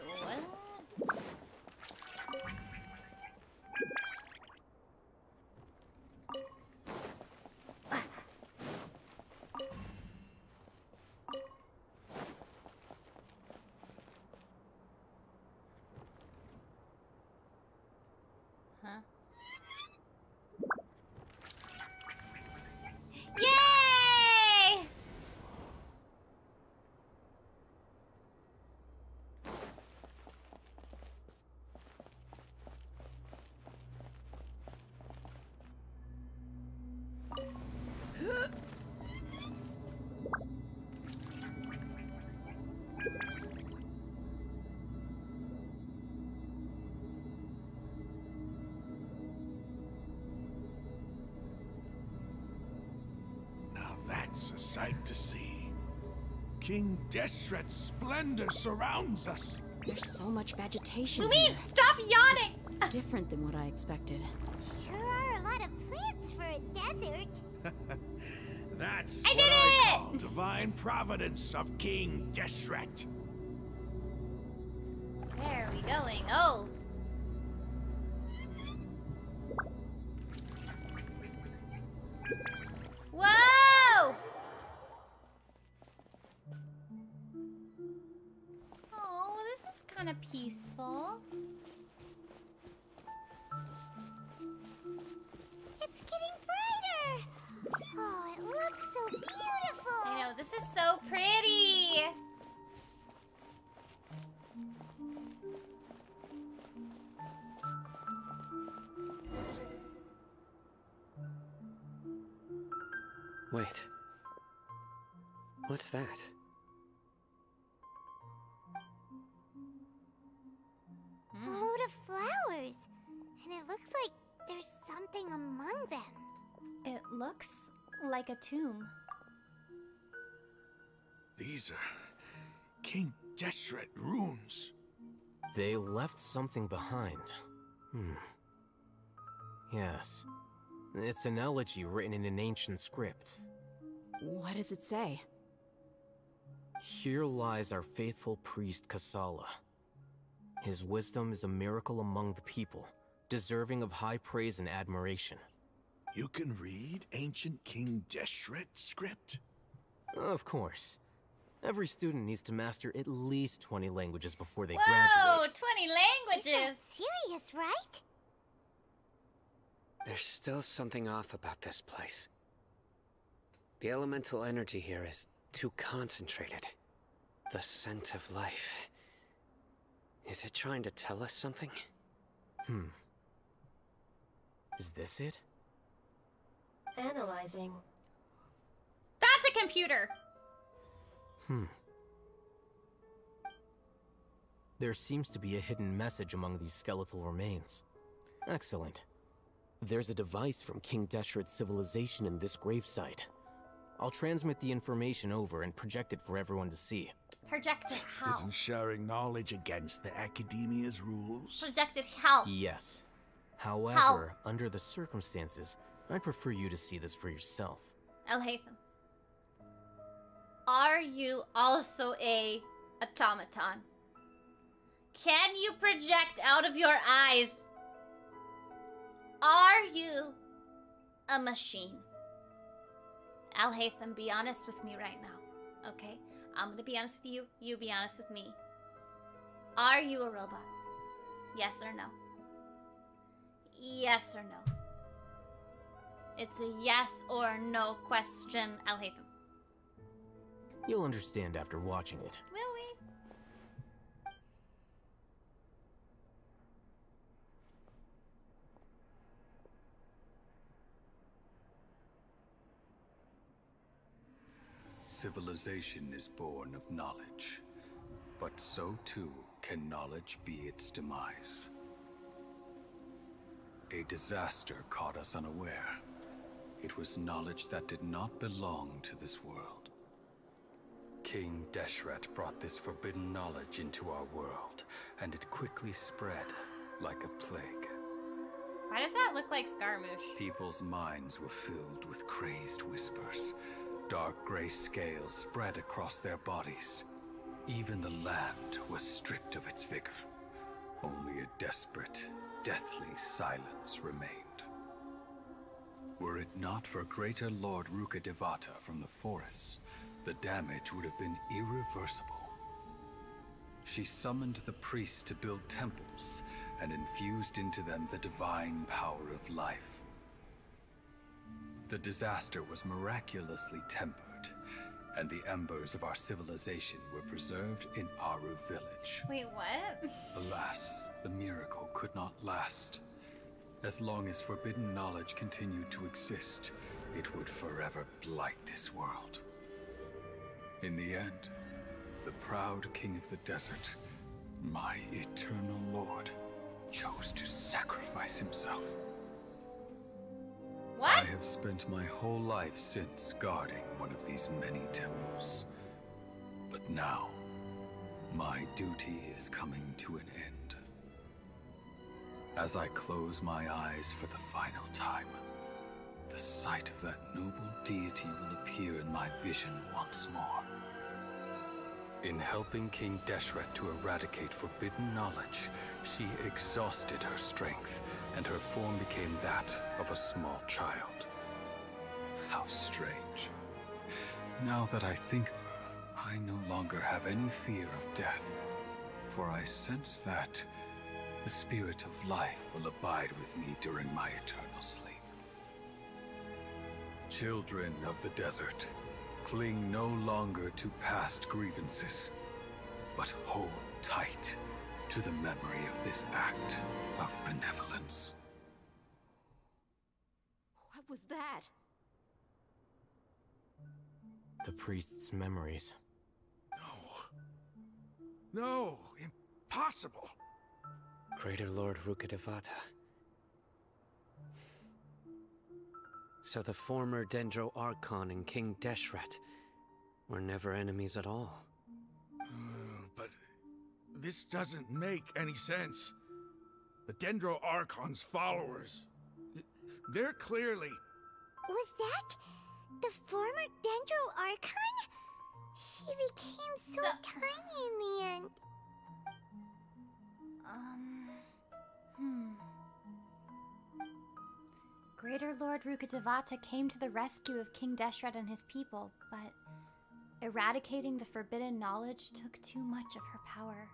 Wait, what? Now that's a sight to see. King Deshret's splendor surrounds us. There's so much vegetation. Lumine, here. stop yawning! It's Different than what I expected. Sure are a lot of plants for a desert. That's I what did I it! call divine providence of King Deshret. Where are we going? Oh. What's that? A load of flowers. And it looks like there's something among them. It looks like a tomb. These are King Deshret runes. They left something behind. Hmm. Yes. It's an elegy written in an ancient script. What does it say? Here lies our faithful priest Kasala. His wisdom is a miracle among the people, deserving of high praise and admiration. You can read ancient King Deshret script? Of course. Every student needs to master at least 20 languages before they Whoa, graduate. 20 Is that languages. serious, right? There's still something off about this place. The elemental energy here is too concentrated. The scent of life. Is it trying to tell us something? Hmm. Is this it? Analyzing. That's a computer. Hmm. There seems to be a hidden message among these skeletal remains. Excellent. There's a device from King Deshret's civilization in this gravesite. I'll transmit the information over and project it for everyone to see. Project it how? Isn't sharing knowledge against the Academia's rules? Project it how? Yes. However, under the circumstances, I'd prefer you to see this for yourself. Alhaitham. Are you also a automaton? Can you project out of your eyes? Are you a machine? Alhaitham, be honest with me right now. Okay? I'm gonna be honest with you, you be honest with me. Are you a robot? Yes or no? Yes or no? It's a yes or no question, Alhaitham. You'll understand after watching it. Will we? Civilization is born of knowledge, but so too can knowledge be its demise. A disaster caught us unaware. It was knowledge that did not belong to this world. King Deshret brought this forbidden knowledge into our world, and it quickly spread like a plague. Why does that look like Scaramouche? People's minds were filled with crazed whispers. Dark gray scales spread across their bodies. Even the land was stripped of its vigor. Only a desperate, deathly silence remained. Were it not for greater Lord Rukkhadevata from the forests, the damage would have been irreversible. She summoned the priests to build temples and infused into them the divine power of life. The disaster was miraculously tempered, and the embers of our civilization were preserved in Aaru village. Wait, what? Alas, the miracle could not last. As long as forbidden knowledge continued to exist, it would forever blight this world. In the end, the proud king of the desert, my eternal lord, chose to sacrifice himself. What? I have spent my whole life since guarding one of these many temples. But now, my duty is coming to an end. As I close my eyes for the final time, the sight of that noble deity will appear in my vision once more. In helping King Deshret to eradicate forbidden knowledge, she exhausted her strength, and her form became that of a small child. How strange. Now that I think of her, I no longer have any fear of death, for I sense that the spirit of life will abide with me during my eternal sleep. Children of the desert, cling no longer to past grievances, but hold tight to the memory of this act of benevolence. What was that? The priest's memories. No. No, impossible. Greater Lord Rukkhadevata. So the former Dendro Archon and King Deshret were never enemies at all. But this doesn't make any sense. The Dendro Archon's followers, they're clearly... Was that the former Dendro Archon? She became so, So- tiny in the end. Um. Hmm. Greater Lord Rukkhadevata came to the rescue of King Deshret and his people, but eradicating the forbidden knowledge took too much of her power.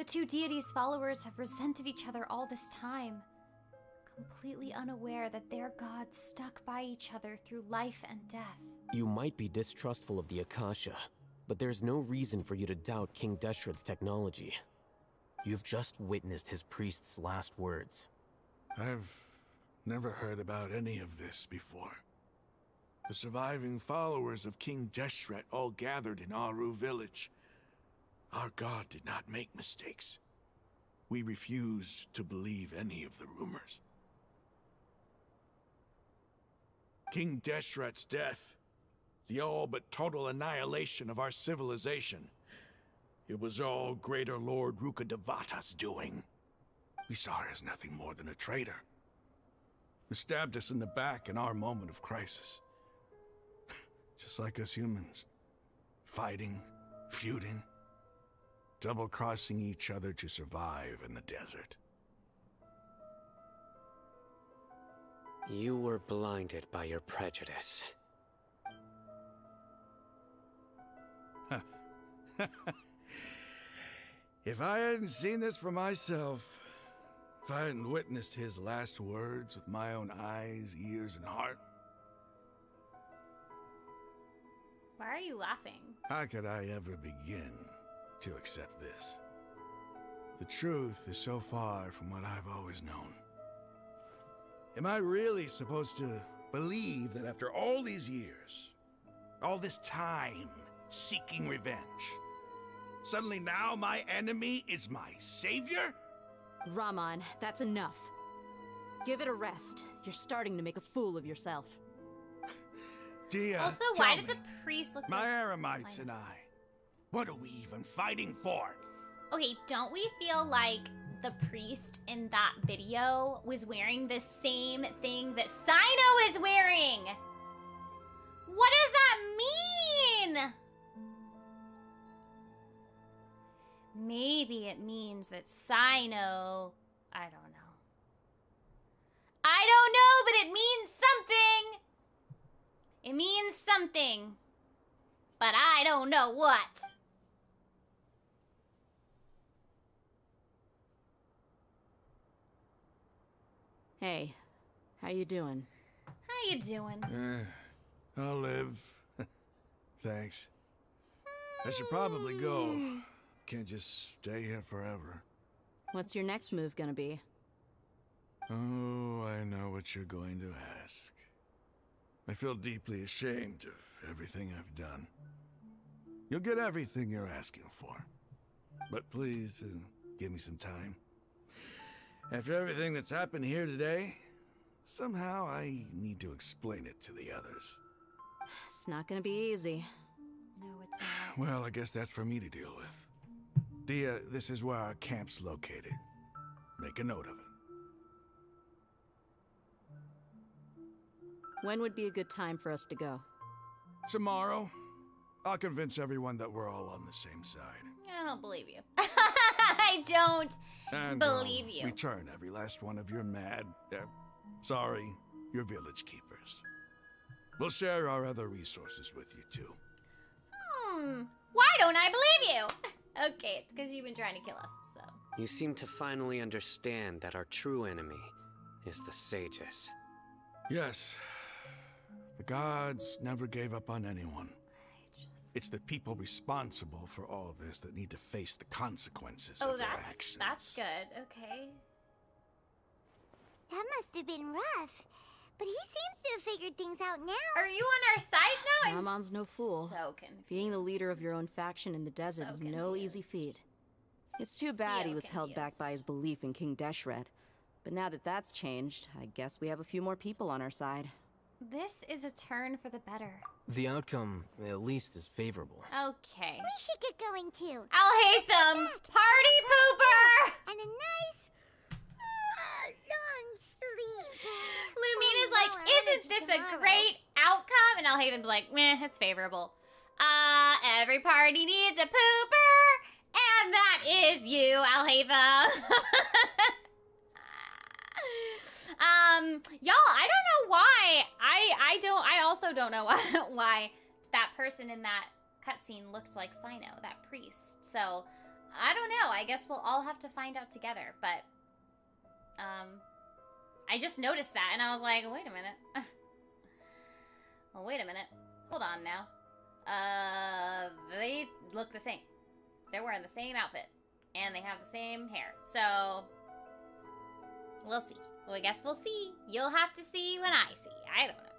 The two deities' followers have resented each other all this time, completely unaware that their gods stuck by each other through life and death. You might be distrustful of the Akasha, but there's no reason for you to doubt King Deshret's technology. You've just witnessed his priest's last words. I've never heard about any of this before. The surviving followers of King Deshret all gathered in Aaru village. Our god did not make mistakes. We refuse to believe any of the rumors. King Deshret's death, the all but total annihilation of our civilization, it was all Greater Lord Rukkhadevata's doing. We saw her as nothing more than a traitor. Who stabbed us in the back in our moment of crisis. Just like us humans. Fighting, feuding, double crossing each other to survive in the desert. You were blinded by your prejudice. If I hadn't seen this for myself, if I hadn't witnessed his last words with my own eyes, ears, and heart, Why are you laughing? how could I ever begin to accept this? The truth is so far from what I've always known. Am I really supposed to believe that after all these years, all this time seeking revenge, suddenly now my enemy is my savior? Raman, that's enough. Give it a rest. You're starting to make a fool of yourself. Dehya, also, why tell did me, the priest look my like Eremites and I, what are we even fighting for? Okay, don't we feel like the priest in that video was wearing the same thing that Cyno is wearing? What does that mean? Maybe it means that Cyno. I don't know. I don't know, but it means something. It means something. But I don't know what. Hey, how you doing? How you doing? Eh, I'll live. Thanks. I should probably go. Can't just stay here forever. What's your next move gonna be? Oh, I know what you're going to ask. I feel deeply ashamed of everything I've done. You'll get everything you're asking for. But please, uh, give me some time. After everything that's happened here today, somehow I need to explain it to the others. It's not gonna be easy. No, it's not. Well, I guess that's for me to deal with. Dehya, this is where our camp's located. Make a note of it. When would be a good time for us to go? Tomorrow, I'll convince everyone that we're all on the same side. I don't believe you. I don't And believe I'll you. return every last one of your mad, uh, sorry, your village keepers. We'll share our other resources with you too. Hmm. Why don't I believe you? Okay, it's because you've been trying to kill us, so. You seem to finally understand that our true enemy is the sages. Yes, the gods never gave up on anyone. It's the people responsible for all this that need to face the consequences Oh, of their that's actions. that's good. Okay. That must have been rough. But he seems to have figured things out now. Are you on our side now? I'm Ramon's no fool. So confused. Being the leader of your own faction in the desert So is no easy feat. It's too bad he So was held back by his belief in King Deshret. But now that that's changed, I guess we have a few more people on our side. This is a turn for the better. The outcome, at least, is favorable. Okay. We should get going too. I'll hate them. Party pooper. And a nice uh, long sleep. Lumine's Oh, like, isn't energy this a great outcome? And Alhaitham be like, meh, it's favorable. Uh, every party needs a pooper, and that is you. Alhaitham. um, y'all, I don't know why. I I don't. I also don't know why why that person in that cutscene looked like Cyno, that priest. So I don't know. I guess we'll all have to find out together. But um, I just noticed that, and I was like, wait a minute. well, wait a minute. Hold on now. Uh, they look the same. They're wearing the same outfit, and they have the same hair. So we'll see. Well, I guess we'll see. You'll have to see when I see. I don't know.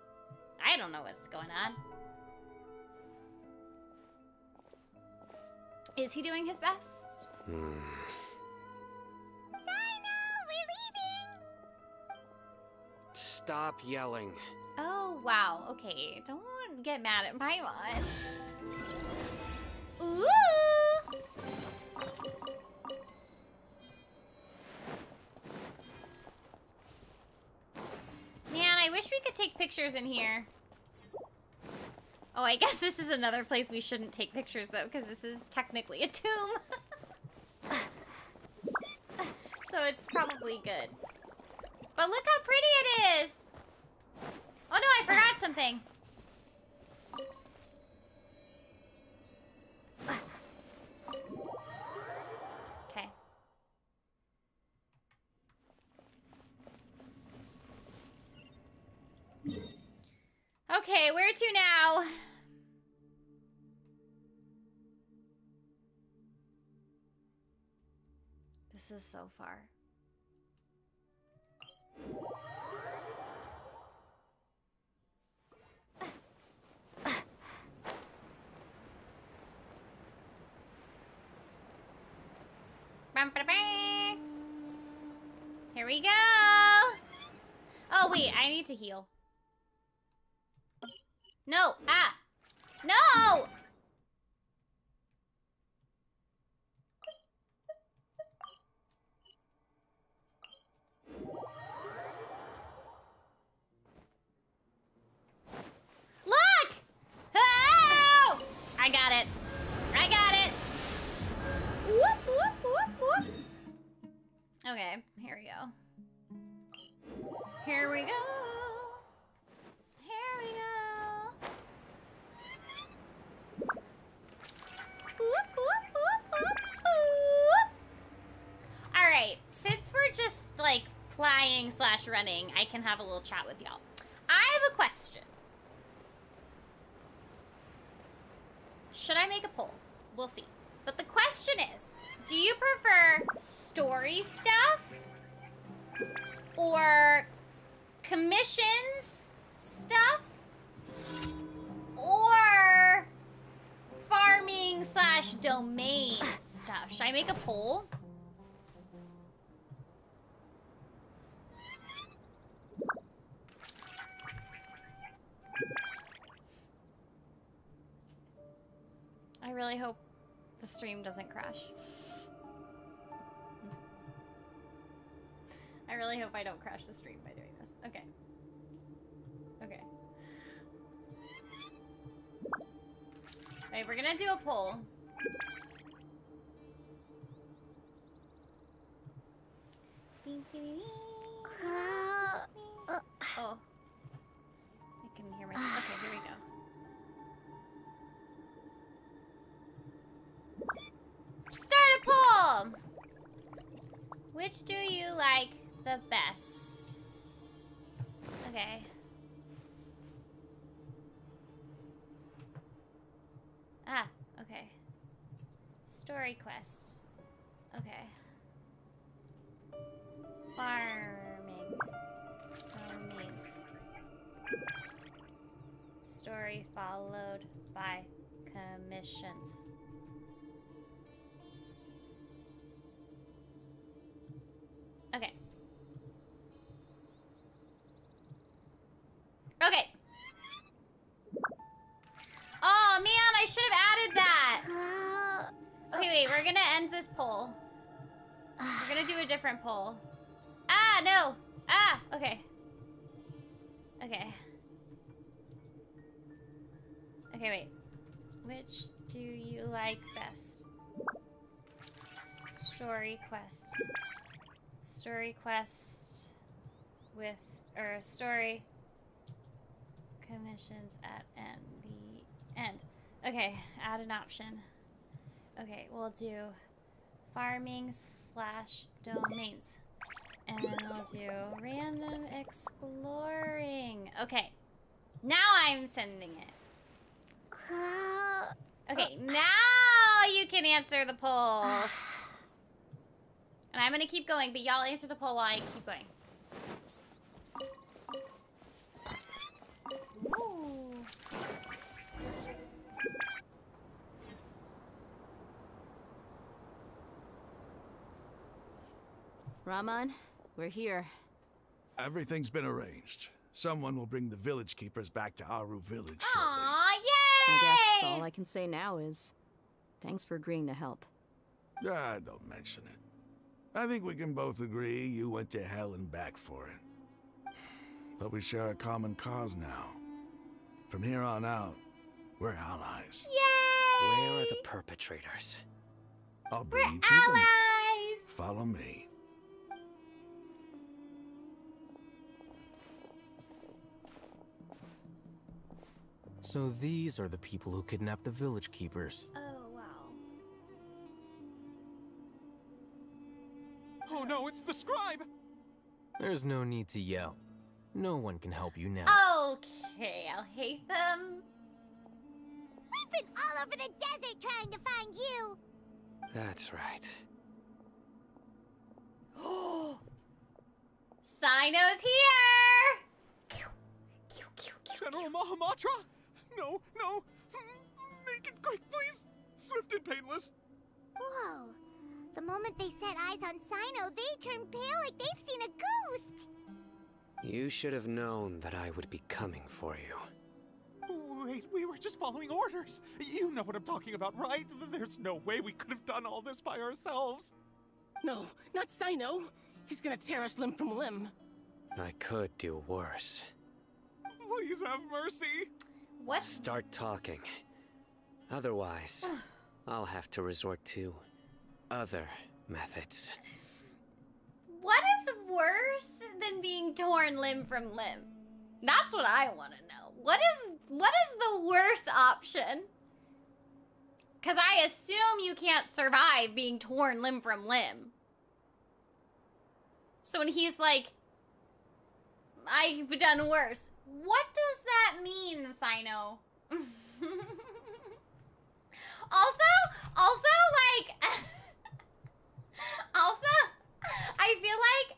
I don't know what's going on. Is he doing his best? Hmm. We're leaving. Stop yelling. Oh, wow. Okay, don't get mad at Paimon. Ooh! Wish take pictures in here. Oh, I guess this is another place we shouldn't take pictures, though, because this is technically a tomb. so it's probably good. But look how pretty it is! Oh no, I forgot something. Okay. Okay, where to now? This is so far. Here we go. Oh, wait, I need to heal. No, ah. No! Look! Oh! I got it. I got it. Whoop, whoop, whoop, whoop. Okay, here we go. Here we go. Here we go. Whoop, whoop, whoop, whoop, whoop. All right, since we're just like flying slash running, I can have a little chat with y'all. I have a question. Should I make a poll? We'll see. But the question is, do you prefer story stuff or commissions stuff or farming slash domain stuff? Should I make a poll? I really hope the stream doesn't crash. I really hope I don't crash the stream by doing this. Okay. Okay. Wait, we're gonna do a poll. Ding, ding, ding. Uh, uh, oh. Like the best? Okay. Ah, okay. Story quests. Okay. Farming. Domains. Story followed by commissions. Okay, wait, we're gonna end this poll. We're gonna do a different poll. Ah, no. Ah, okay. Okay. Okay, wait. Which do you like best? Story quest. Story quest with or story commissions at end the end. Okay, add an option. Okay, we'll do farming slash domains. And we'll do random exploring. Okay. Now I'm sending it. Okay, now you can answer the poll. And I'm gonna keep going, but y'all answer the poll while I keep going. Raman, we're here. Everything's been arranged. Someone will bring the village keepers back to Aaru village. Aw, yay! I guess all I can say now is thanks for agreeing to help. Ah, don't mention it. I think we can both agree you went to hell and back for it. But we share a common cause now. From here on out, we're allies. Yay! Where are the perpetrators? I'll bring We're you to them. allies! Follow me. So these are the people who kidnapped the village keepers. Oh, wow. Oh no, it's the scribe! There's no need to yell. No one can help you now. Okay, I'll hate them. We've been all over the desert trying to find you. That's right. Cyno's here! General Mahamatra? No, no! Make it quick, please! Swift and painless! Whoa. The moment they set eyes on Cyno, they turn pale like they've seen a ghost. You should have known that I would be coming for you. Wait, we were just following orders. You know what I'm talking about, right? There's no way we could have done all this by ourselves. No, not Cyno. He's gonna tear us limb from limb. I could do worse. Please have mercy. What? Start talking. Otherwise, I'll have to resort to other methods. What is worse than being torn limb from limb? That's what I want to know. What is what is the worst option? Cuz I assume you can't survive being torn limb from limb. So when he's like I've done worse. What does that mean, Cyno? also, also like also I feel like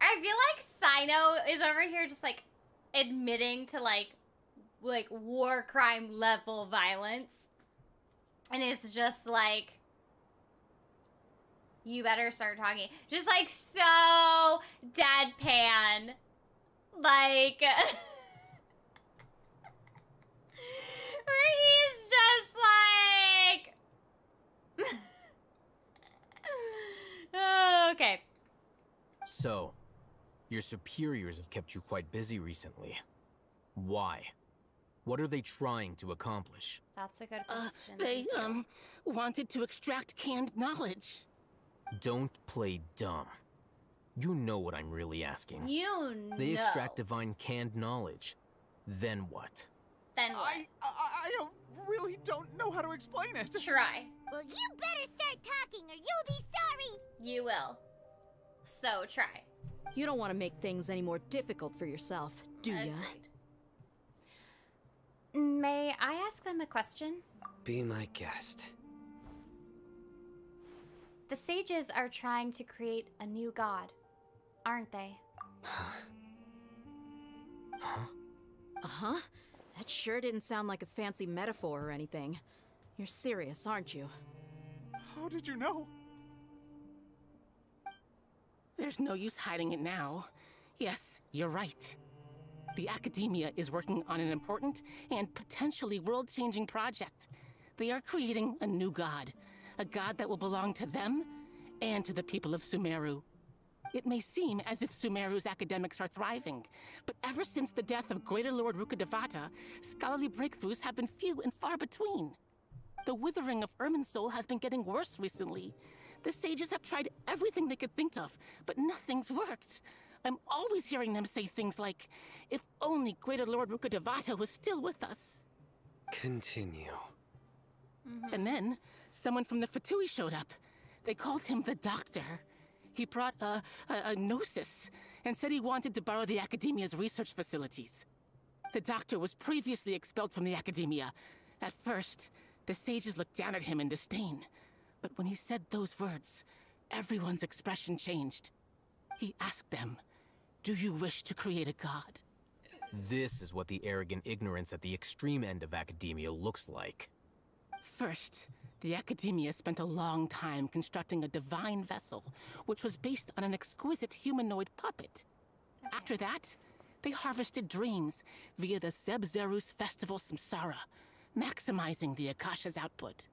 I feel like Cyno is over here just like admitting to like like war crime level violence. And it's just like you better start talking. Just like so deadpan. Like where he's just like okay. So, Your superiors have kept you quite busy recently. Why? What are they trying to accomplish? That's a good Uh, question. they, um, wanted to extract canned knowledge. Don't play dumb. You know what I'm really asking. You know. They extract divine canned knowledge. Then what? Then what? I, I, I don't, really don't know how to explain it. Try. Well, you better start talking or you'll be sorry. You will. So try. You don't want to make things any more difficult for yourself, do ya? Agreed. May I ask them a question? Be my guest. The sages are trying to create a new god, aren't they? Huh? Huh? Uh-huh. That sure didn't sound like a fancy metaphor or anything. You're serious, aren't you? How did you know? There's no use hiding it now. Yes, you're right. The Academia is working on an important and potentially world changing project. They are creating a new god, a god that will belong to them and to the people of Sumeru. It may seem as if Sumeru's academics are thriving, but ever since the death of Greater Lord Rukkhadevata, scholarly breakthroughs have been few and far between. The withering of Irminsul has been getting worse recently. The sages have tried everything they could think of, but nothing's worked. I'm always hearing them say things like, if only Greater Lord Rukkhadevata was still with us. Continue. And then, someone from the Fatui showed up. They called him the Doctor. He brought a, a, a gnosis and said he wanted to borrow the Academia's research facilities. The Doctor was previously expelled from the Academia. At first, the sages looked down at him in disdain. But when he said those words, everyone's expression changed. He asked them, Do you wish to create a god? This is what the arrogant ignorance at the extreme end of academia looks like. First, the Academia spent a long time constructing a divine vessel, which was based on an exquisite humanoid puppet. After that, they harvested dreams via the Sabzeruz Festival Samsara, maximizing the Akasha's output.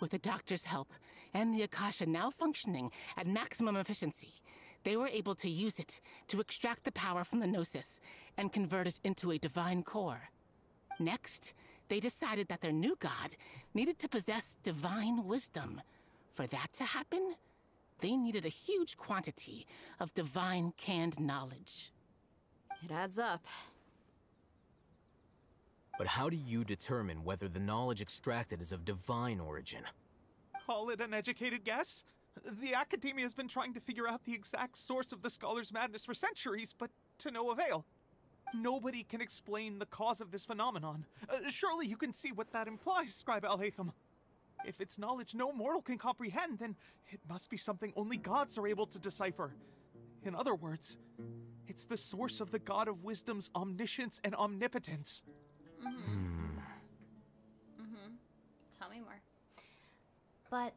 With the Doctor's help, and the Akasha now functioning at maximum efficiency, they were able to use it to extract the power from the Gnosis and convert it into a divine core. Next, they decided that their new god needed to possess divine wisdom. For that to happen, they needed a huge quantity of divine canned knowledge. It adds up. But how do you determine whether the knowledge extracted is of divine origin? Call it an educated guess? The Academia has been trying to figure out the exact source of the Scholar's Madness for centuries, but to no avail. Nobody can explain the cause of this phenomenon. Uh, surely you can see what that implies, Scribe Alhaitham. If it's knowledge no mortal can comprehend, then it must be something only gods are able to decipher. In other words, it's the source of the God of Wisdom's omniscience and omnipotence. Mm-hmm. Mm-hmm. Tell me more. But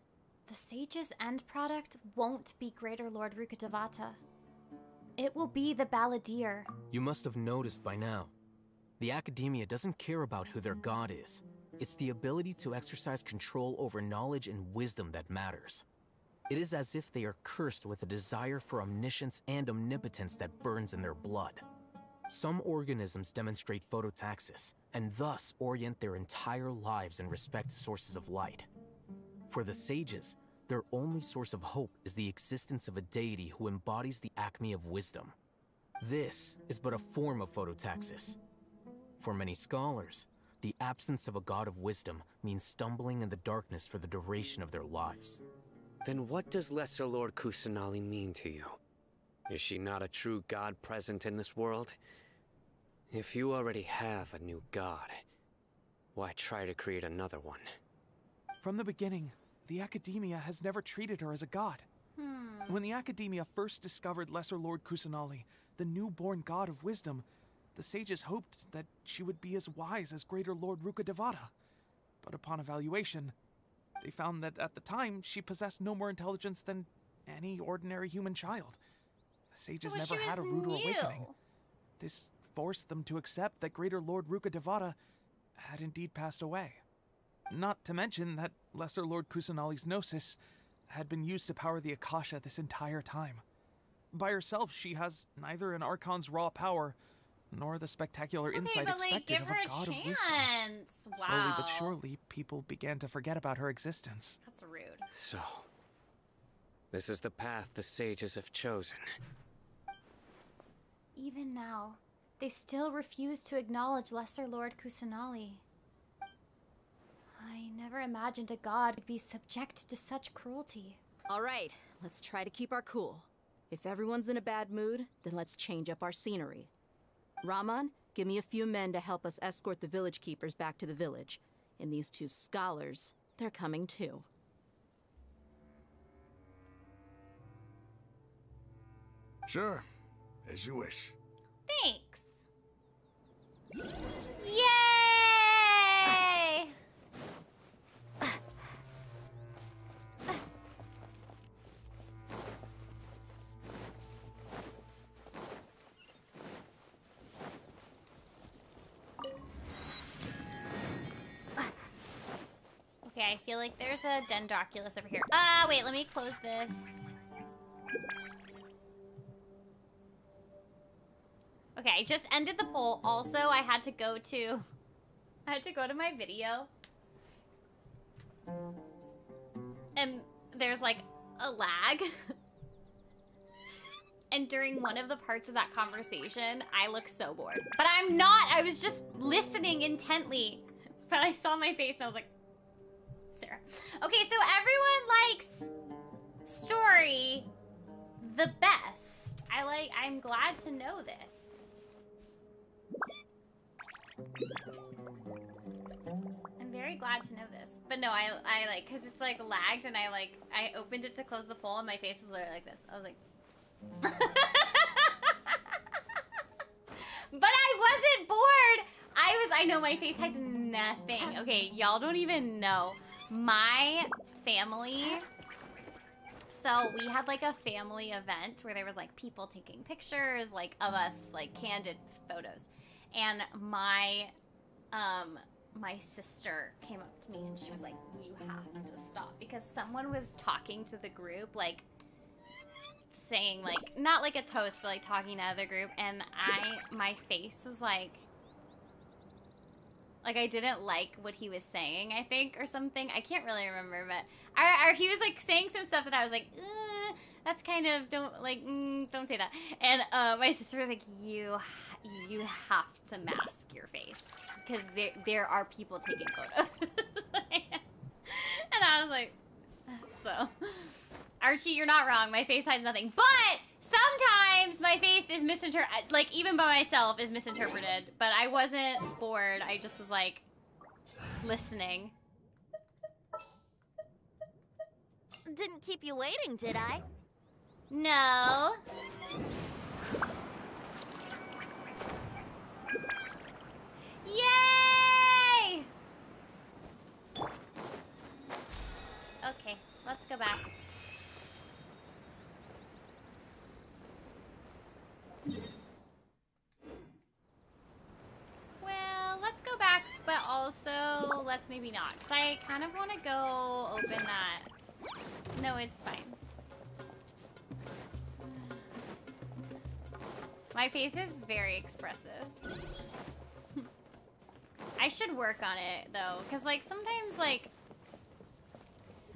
the sage's end product won't be Greater Lord Rukkhadevata. It will be the Balladeer. You must have noticed by now. The Academia doesn't care about who their god is. It's the ability to exercise control over knowledge and wisdom that matters. It is as if they are cursed with a desire for omniscience and omnipotence that burns in their blood. Some organisms demonstrate phototaxis, and thus orient their entire lives in respect to sources of light. For the sages, their only source of hope is the existence of a deity who embodies the acme of wisdom. This is but a form of phototaxis. For many scholars, the absence of a god of wisdom means stumbling in the darkness for the duration of their lives. Then what does Lesser Lord Kusanali mean to you? Is she not a true god present in this world? If you already have a new god, why try to create another one? From the beginning, the Academia has never treated her as a god. Hmm. When the Academia first discovered Lesser Lord Kusanali, the newborn god of wisdom, the sages hoped that she would be as wise as Greater Lord Rukkhadevata. But upon evaluation, they found that at the time she possessed no more intelligence than any ordinary human child. The sages Well, never had a ruder new. awakening. This forced them to accept that Greater Lord Rukkhadevata had indeed passed away. Not to mention that Lesser Lord Kusanali's Gnosis had been used to power the Akasha this entire time. by herself, she has neither an Archon's raw power nor the spectacular Okay, insight but like, expected give of a a god of wisdom. Wow. Slowly but surely, people began to forget about her existence. That's rude. So, this is the path the sages have chosen. Even now, they still refuse to acknowledge Lesser Lord Kusanali. I never imagined a god could be subjected to such cruelty. All right, let's try to keep our cool. If everyone's in a bad mood, then let's change up our scenery. Raman, give me a few men to help us escort the village keepers back to the village. And these two scholars, they're coming too. Sure, as you wish. Thanks. There's a Dendroculus over here. Ah, wait, let me close this. Okay, I just ended the poll. Also, I had to go to... I had to go to my video. And there's like a lag. and during one of the parts of that conversation, I look so bored. But I'm not. I was just listening intently. But I saw my face and I was like. Okay, so everyone likes story the best. I like, I'm glad to know this. I'm very glad to know this. But no, I, I like, cause it's like lagged and I like, I opened it to close the poll and my face was literally like this. I was like, but I wasn't bored. I was, I know my face hides nothing. Okay, y'all don't even know. My family, so we had like a family event where there was like people taking pictures like of us, like candid photos. And my, um, my sister came up to me and she was like, you have to stop because someone was talking to the group, like saying like, not like a toast, but like talking to other group. And I, my face was like, like I didn't like what he was saying, I think, or something. I can't really remember, but I, I, he was like saying some stuff that I was like, uh, that's kind of don't like mm, don't say that. And uh, my sister was like, you you have to mask your face because there there are people taking photos. and I was like, so Archie, you're not wrong. My face hides nothing, but sometimes my face is misinterpreted, like even by myself is misinterpreted, but I wasn't bored. I just was like listening. Didn't keep you waiting, did I? No. Yay! Okay, let's go back. Well, let's go back, but also let's maybe not. Because I kind of want to go open that. No, it's fine. My face is very expressive. I should work on it, though. Because, like, sometimes, like...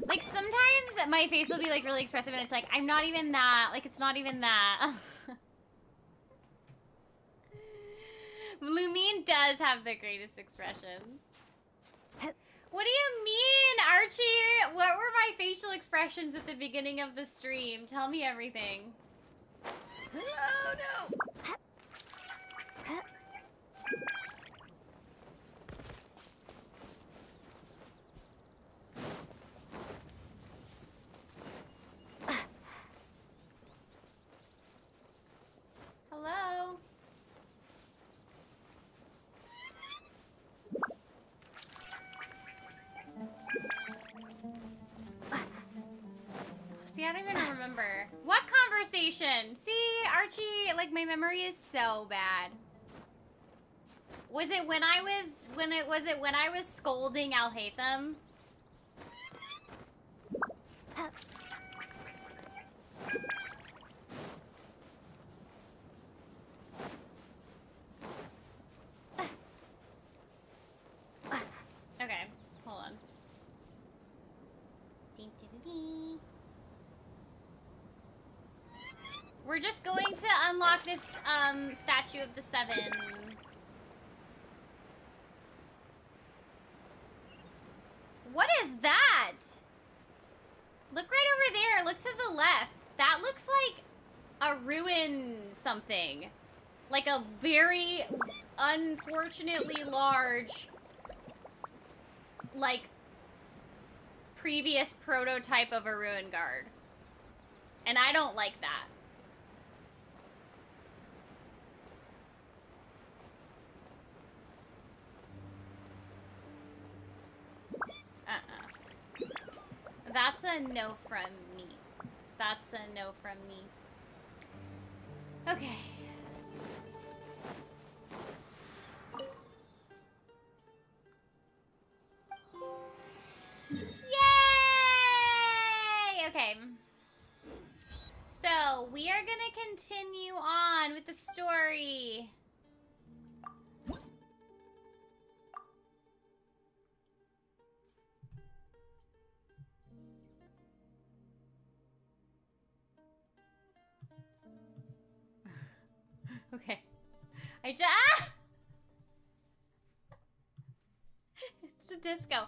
Like, sometimes my face will be, like, really expressive, and it's like, I'm not even that. Like, it's not even that. Lumine does have the greatest expressions. What do you mean, Archie? What were my facial expressions at the beginning of the stream? Tell me everything. Oh no! Don't even remember. What conversation? See, Archie, like my memory is so bad. Was it when I was when it was it when I was scolding Alhaitham? Uh, We're just going to unlock this um, statue of the seven. What is that? Look right over there. Look to the left. That looks like a ruin something. Like a very unfortunately large, like, previous prototype of a ruin guard. And I don't like that. Uh-uh. That's no from me. That's a no from me. Okay. Yay! Okay. So, we are gonna continue on with the story. I just. Ah! it's a disco.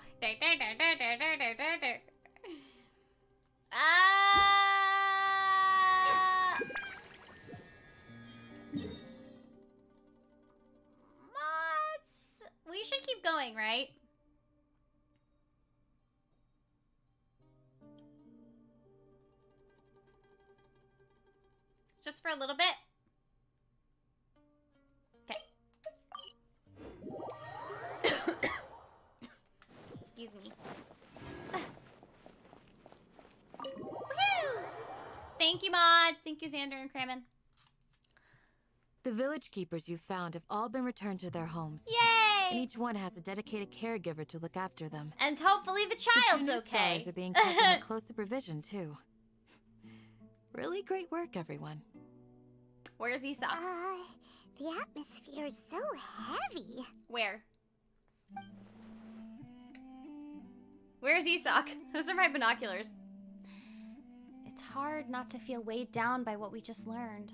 Ah! Mods. We should keep going, right? Just for a little bit. Excuse me. Woohoo! Thank you, mods. Thank you, Xander and Crammon. The village keepers you found have all been returned to their homes. Yay! And each one has a dedicated caregiver to look after them. And hopefully the The child's new okay. scholars are being kept under close supervision, too. Really great work, everyone. Where's Esau? Uh, the atmosphere is so heavy. Where? Where's Isak? Those are my binoculars. It's hard not to feel weighed down by what we just learned.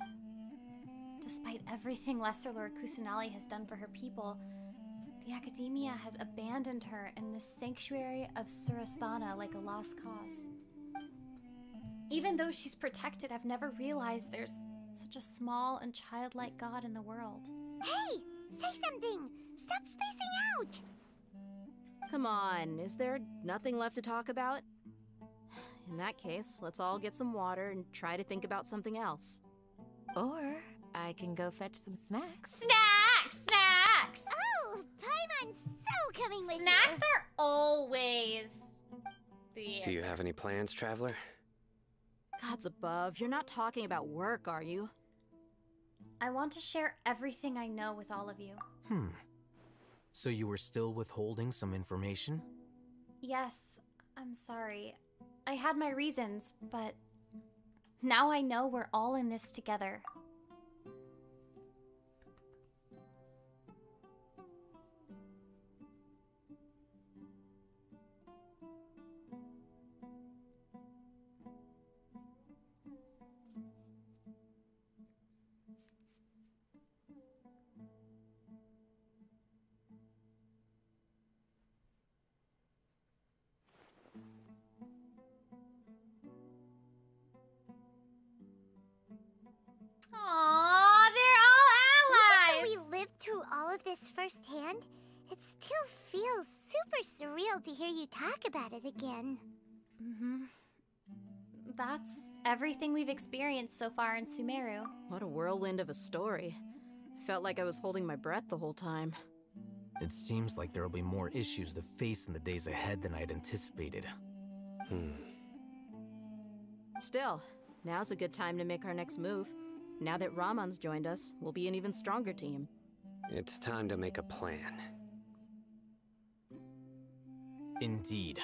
Despite everything Lesser Lord Kusanali has done for her people, the Academia has abandoned her in the sanctuary of Surasthana like a lost cause. Even though she's protected, I've never realized there's such a small and childlike God in the world. Hey, say something. Stop spacing out. Come on, is there nothing left to talk about? In that case, let's all get some water and try to think about something else. Or I can go fetch some snacks. Snacks! Snacks! Oh, Paimon's so coming with Snacks you. are always the answer. Do you have any plans, traveler? Gods above, you're not talking about work, are you? I want to share everything I know with all of you. Hmm. So you were still withholding some information? Yes, I'm sorry. I had my reasons, but now I know we're all in this together. Surreal to hear you talk about it again. Mm-hmm. That's everything we've experienced so far in Sumeru. What a whirlwind of a story. I felt like I was holding my breath the whole time. It seems like there will be more issues to face in the days ahead than I had anticipated. Hmm. Still, now's a good time to make our next move. Now that Raman's joined us, we'll be an even stronger team. It's time to make a plan. Indeed.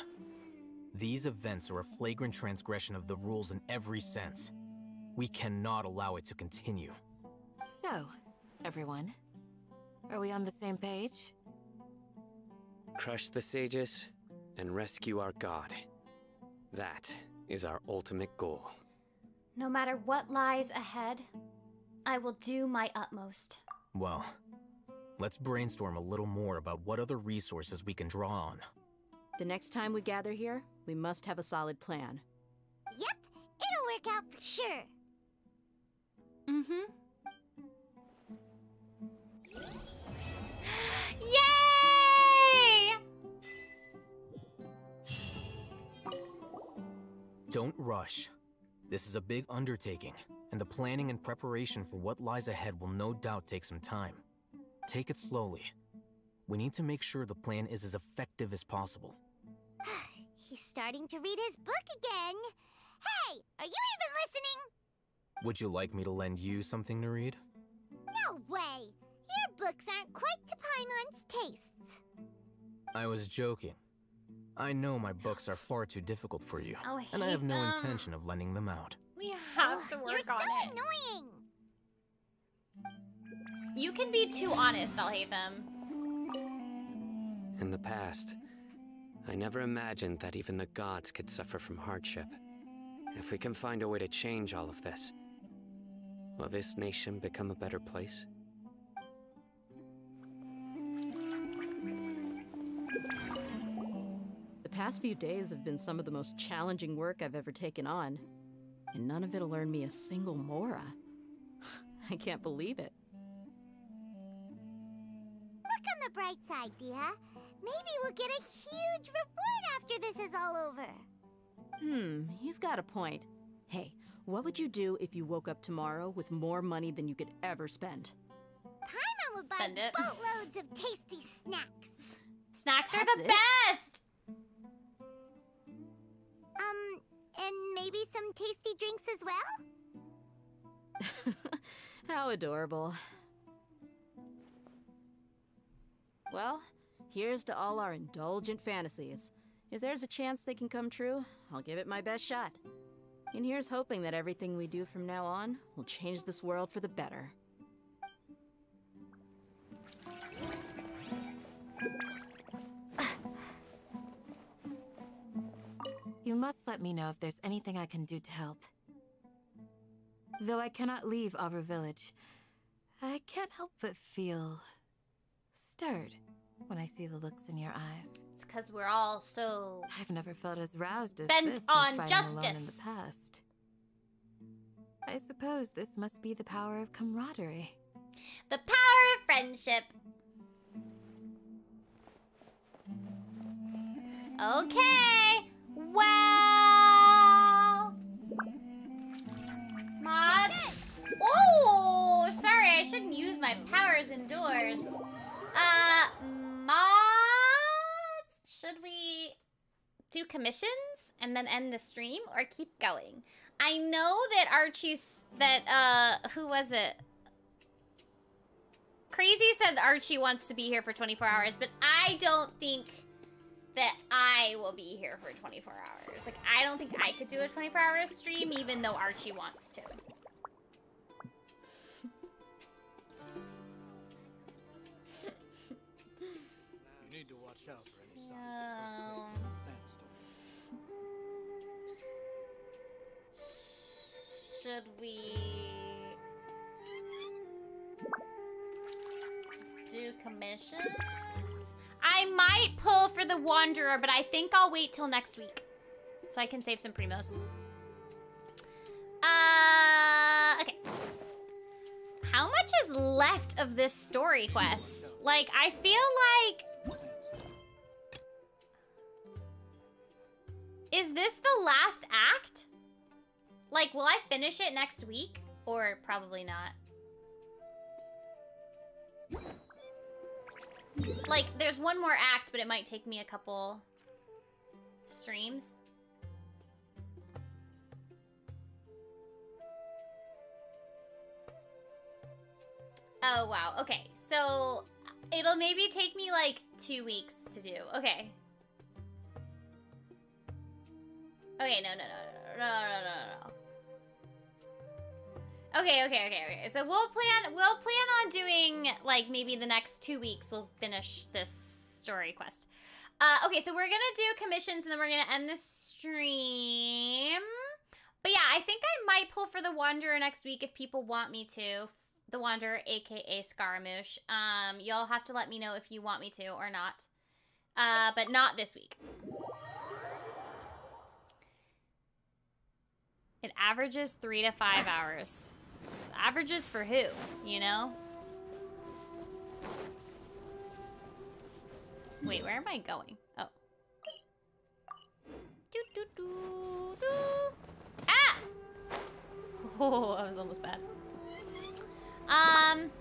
These events are a flagrant transgression of the rules in every sense. We cannot allow it to continue. So, everyone, are we on the same page? Crush the sages and rescue our god. That is our ultimate goal. No matter what lies ahead, I will do my utmost. Well, let's brainstorm a little more about what other resources we can draw on. The next time we gather here, we must have a solid plan. Yep, it'll work out for sure. Mm-hmm. Yay! Don't rush. This is a big undertaking, and the planning and preparation for what lies ahead will no doubt take some time. Take it slowly. We need to make sure the plan is as effective as possible. He's starting to read his book again. Hey, are you even listening? Would you like me to lend you something to read? No way. Your books aren't quite to Paimon's tastes. I was joking. I know my books are far too difficult for you, Oh, I and I hate have no them. intention of lending them out. We have to work You're so on it. annoying. You can be too honest, I'll hate them. In the past, I never imagined that even the gods could suffer from hardship. If we can find a way to change all of this, will this nation become a better place? The past few days have been some of the most challenging work I've ever taken on, and none of it'll earn me a single Mora. I can't believe it. Look on the bright side, Dehya. Maybe we'll get a huge reward after this is all over. Hmm, you've got a point. Hey, what would you do if you woke up tomorrow with more money than you could ever spend? Paimon will buy it. boatloads of tasty snacks. Snacks are the it? best! Um, and maybe some tasty drinks as well? How adorable. Well, here's to all our indulgent fantasies. If there's a chance they can come true, I'll give it my best shot. And here's hoping that everything we do from now on will change this world for the better. You must let me know if there's anything I can do to help. Though I cannot leave Aaru Village, I can't help but feel stirred when I see the looks in your eyes. It's because we're all so. I've never felt as roused as Bent this on fighting alone in the past. I suppose this must be the power of camaraderie. The power of friendship. Okay. Well. Mods. Oh, sorry. I shouldn't use my powers indoors. Uh, mods. Should we do commissions and then end the stream or keep going? I know that Archie's that uh who was it? Crazy said Archie wants to be here for 24 hours, but I don't think that I will be here for 24 hours. Like, I don't think I could do a 24 hour stream, even though Archie wants to. Sandstorm. Should we do commissions? I might pull for the Wanderer, but I think I'll wait till next week so I can save some primos. Uh, okay. How much is left of this story quest? Like, I feel like Is this the last act? Like, will I finish it next week? Or probably not. Like, there's one more act, but it might take me a couple streams. Oh, wow. Okay, so it'll maybe take me like two weeks to do. Okay. Okay, no, no, no, no, no, no, no. Okay, okay, okay, okay. So we'll plan we'll plan on doing like maybe the next two weeks we'll finish this story quest. Uh, okay, so we're gonna do commissions and then we're gonna end the stream. But yeah, I think I might pull for the Wanderer next week if people want me to. The Wanderer, aka Scaramouche. Um, you'll have to let me know if you want me to or not. Uh, but not this week. It averages three to five hours. Averages for who? You know? Wait, where am I going? Oh. Ah! Oh, that was almost bad. Um.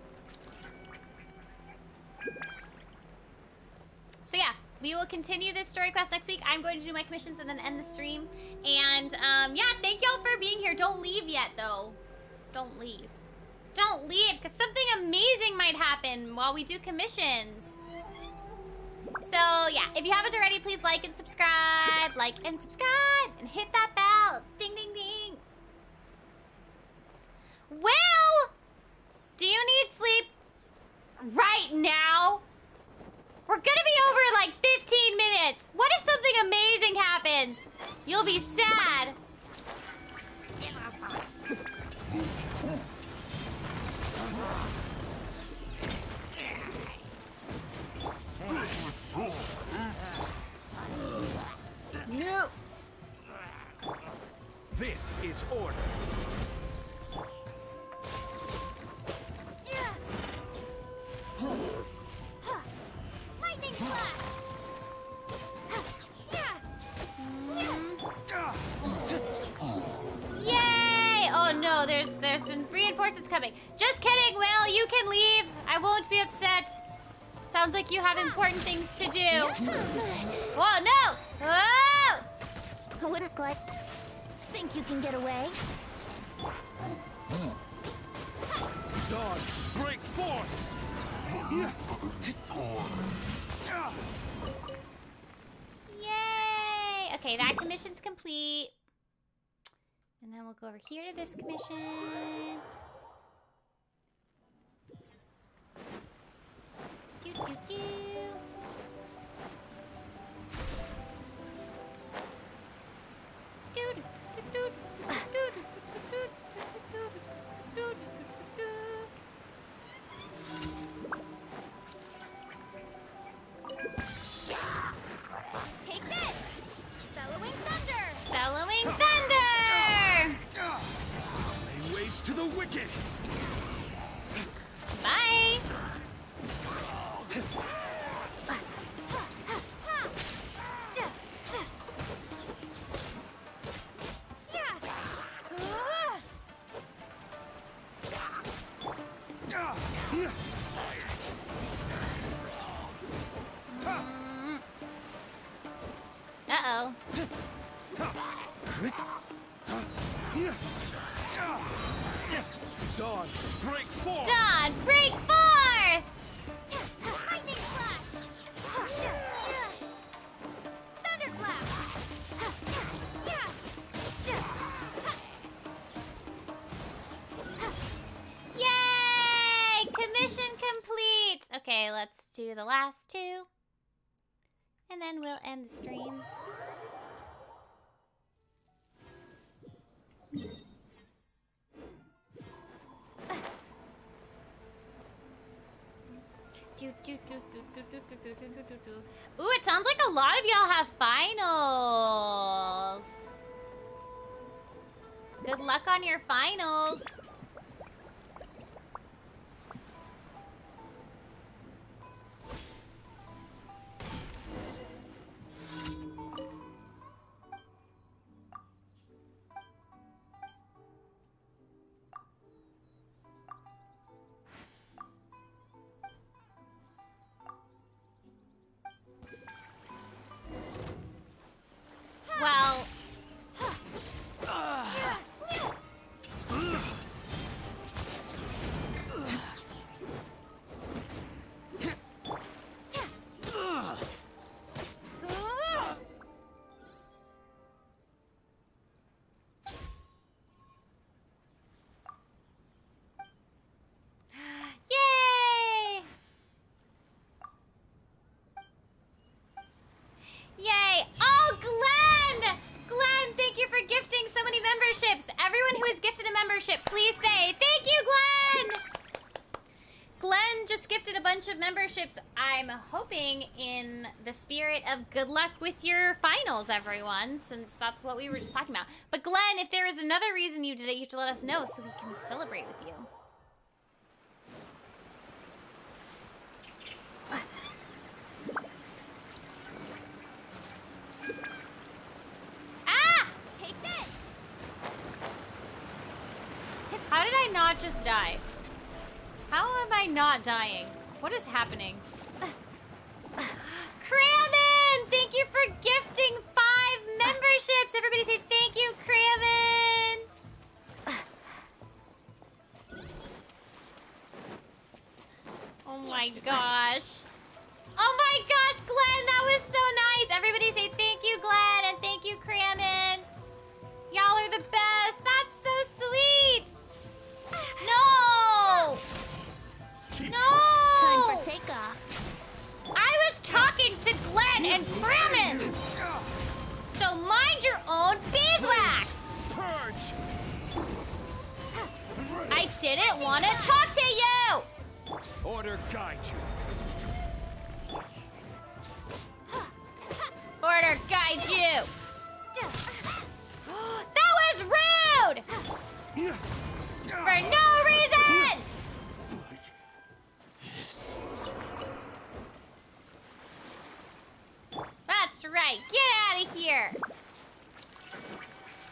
So yeah, we will continue this story quest next week. I'm going to do my commissions and then end the stream. And um, yeah, thank y'all for being here. Don't leave yet, though. Don't leave. Don't leave, because something amazing might happen while we do commissions. So yeah, if you haven't already, please like and subscribe. Like and subscribe. And hit that bell. Ding, ding, ding. Well, do you need sleep right now? We're gonna be over in like 15 minutes. What if something amazing happens? You'll be sad. No. This is order. Some reinforcements coming. Just kidding, Will. You can leave. I won't be upset. Sounds like you have important things to do. Whoa, no! Whoa! I wouldn't like... Think you can get away? Dawn, break forth! Yay! Okay, that commission's complete. And then we'll go over here to this commission. you. the last two. And then we'll end the stream. Ooh, it sounds like a lot of y'all have finals. Good luck on your finals. Bunch of memberships. I'm hoping in the spirit of good luck with your finals, everyone, since that's what we were just talking about. But Glenn, if there is another reason you did it, you have to let us know so we can celebrate with you. Ah! Take this! How did I not just die? How am I not dying? What is happening? Crammon! Thank you for gifting five memberships! Everybody say thank you, Crammon! Oh my gosh. Oh my gosh, Glenn, that was so nice. Everybody say thank you, Glenn, and thank you, Crammon. Y'all are the best. That's so sweet. No! No! Talking to Glenn and Crammon. So mind your own beeswax. Purge! I didn't want to talk to you. Order guide you. Order guide you. that was rude. For no reason. Right. Get out of here.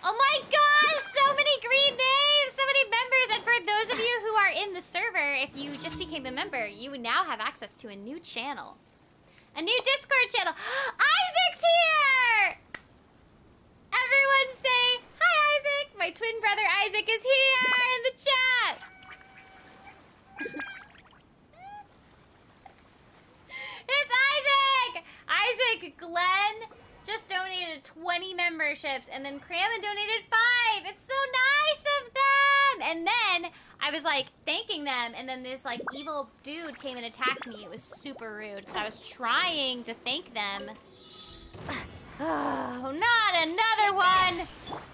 Oh my gosh, so many green names, so many members. And for those of you who are in the server, if you just became a member, you now have access to a new channel. A new Discord channel. Isaac's here! Everyone say, hi Isaac! My twin brother Isaac is here in the chat! it's Isaac! Isaac, Glenn just donated 20 memberships and then Crammon donated five. It's so nice of them! And then I was like thanking them and then this like evil dude came and attacked me. It was super rude because I was trying to thank them. Oh, not another one!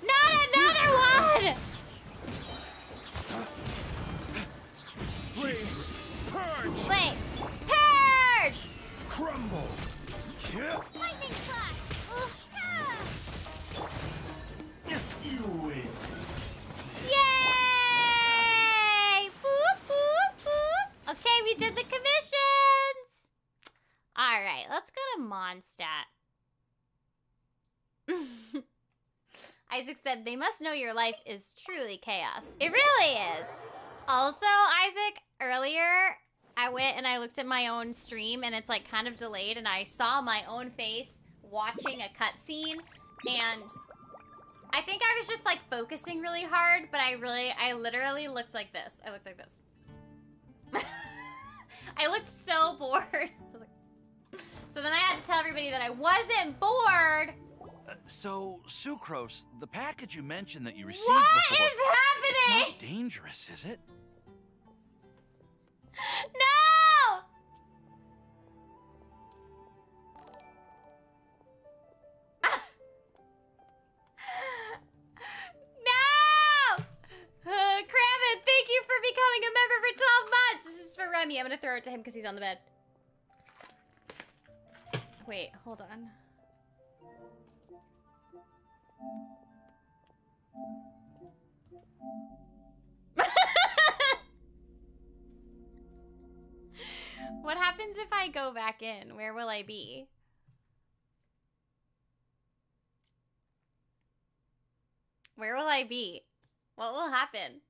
Not another one! Flames! Purge! Flames! Purge! Crumble! Lightning! You win. Yay! Okay, we did the commissions. All right, let's go to Mondstadt. Isaac said, they must know your life is truly chaos. It really is. Also, Isaac, earlier I went and I looked at my own stream and it's like kind of delayed and I saw my own face watching a cutscene and I think I was just like focusing really hard, but I really, I literally looked like this. I looked like this. I looked so bored. Like- so then I had to tell everybody that I wasn't bored. Uh, so, Sucrose, the package you mentioned that you received What before... is happening? It's not dangerous, is it? No! No! Uh, Kraven, thank you for becoming a member for 12 months. This is for Remy. I'm gonna throw it to him because he's on the bed. Wait, hold on. What happens if I go back in? Where will I be? Where will I be? What will happen?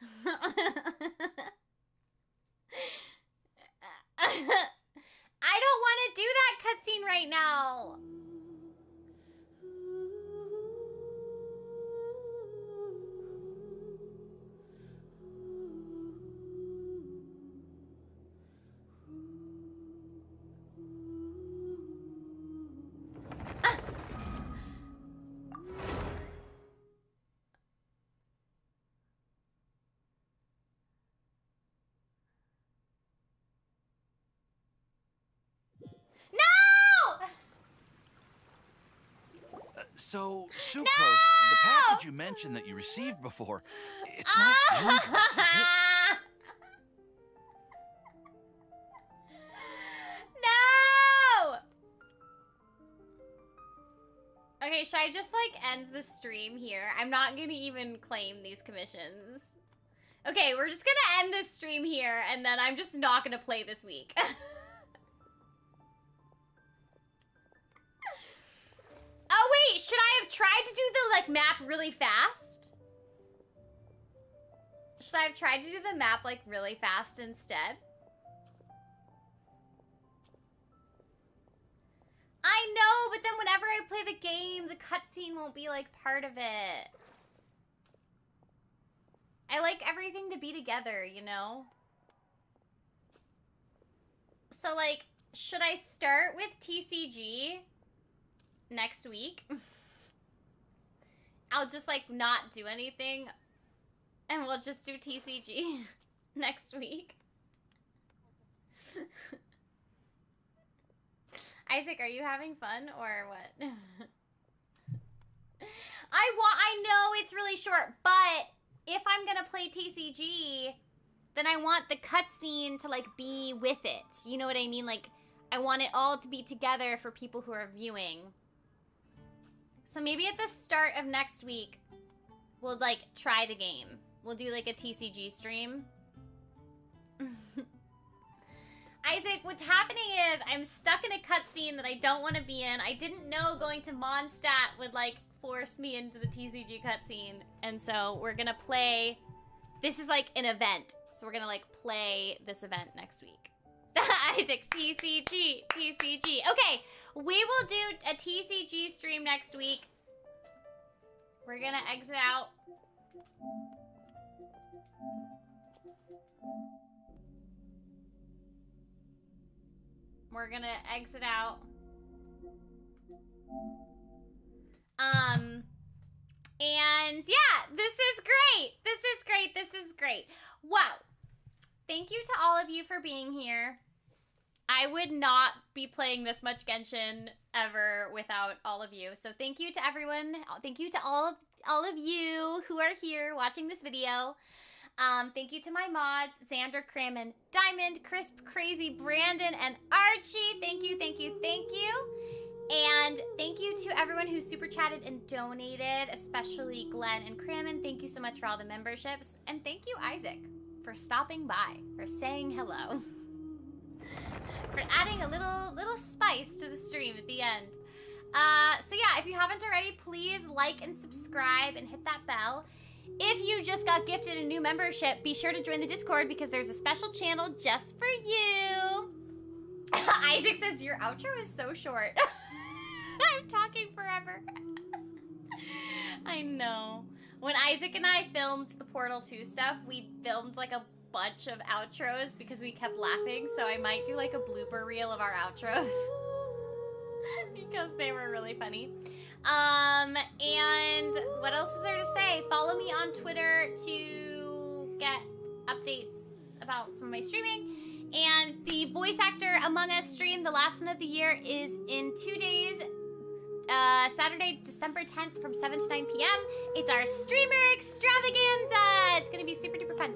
I don't want to do that cutscene right now. So, Sucrose, the package you mentioned that you received before, it's not ah! dangerous, is it? no! Okay, should I just like end the stream here? I'm not gonna even claim these commissions. Okay, we're just gonna end this stream here and then I'm just not gonna play this week. tried to do the like map really fast? Should I have tried to do the map like really fast instead? I know, but then whenever I play the game, the cutscene won't be like part of it. I like everything to be together, you know? So, like, should I start with TCG next week? I'll just, like, not do anything and we'll just do TCG next week. Isaac, are you having fun or what? I want I know it's really short, but if I'm gonna play TCG, then I want the cutscene to like be with it. You know what I mean? Like I want it all to be together for people who are viewing. So maybe at the start of next week, we'll like try the game. We'll do like a TCG stream. Isaac, what's happening is I'm stuck in a cutscene that I don't want to be in. I didn't know going to Mondstadt would like force me into the TCG cutscene. And so we're gonna play, this is like an event. So we're gonna like play this event next week. Isaac, TCG, TCG. Okay, we will do a TCG stream next week. We're gonna exit out. We're gonna exit out. Um, and yeah, this is great. This is great. This is great. Wow. Thank you to all of you for being here. I would not be playing this much Genshin ever without all of you. So thank you to everyone. Thank you to all of all of you who are here watching this video. Um, thank you to my mods, Xander, Crammon, Diamond, Crisp, Crazy, Brandon, and Archie. Thank you, thank you, thank you. And thank you to everyone who super chatted and donated, especially Glenn and Crammon. Thank you so much for all the memberships. And thank you, Isaac, for stopping by, for saying hello. for adding a little little spice to the stream at the end. Uh, so yeah, if you haven't already, please like and subscribe and hit that bell. If you just got gifted a new membership, be sure to join the Discord because there's a special channel just for you. Isaac says your outro is so short. I'm talking forever. I know. When Isaac and I filmed the Portal 2 stuff, we filmed like a bunch of outros because we kept laughing, so I might do like a blooper reel of our outros. because they were really funny. Um, and what else is there to say? Follow me on Twitter to get updates about some of my streaming. And the voice actor Among Us stream, the last one of the year, is in two days. Uh, Saturday, December 10th from 7 to 9 p.m. It's our streamer extravaganza. It's gonna be super duper fun.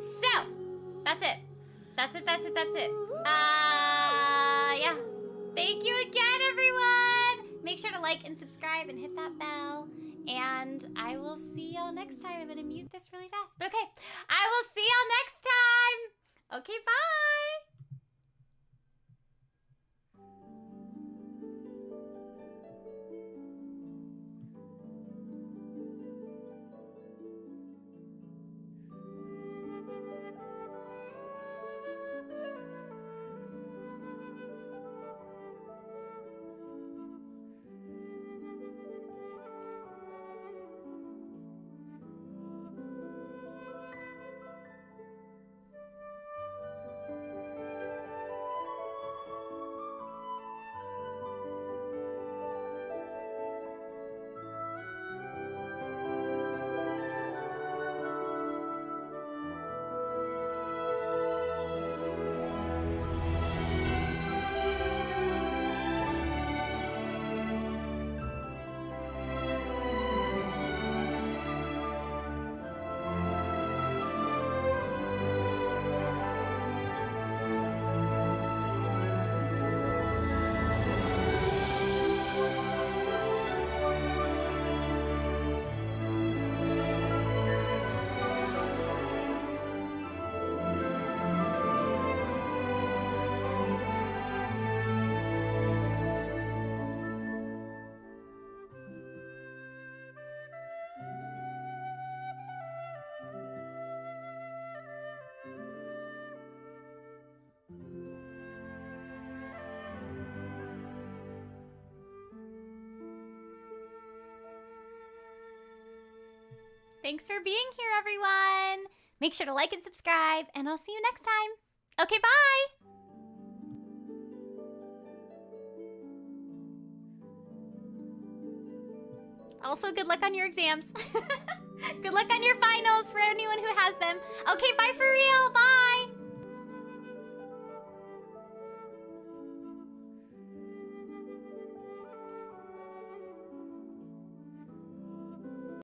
So, that's it. That's it, that's it, that's it. Uh, yeah. Thank you again, everyone. Make sure to like and subscribe and hit that bell. And I will see y'all next time. I'm gonna mute this really fast. But okay, I will see y'all next time. Okay, bye. Thanks for being here, everyone. Make sure to like and subscribe, and I'll see you next time. Okay, bye. Also, good luck on your exams. good luck on your finals for anyone who has them. Okay, bye for real.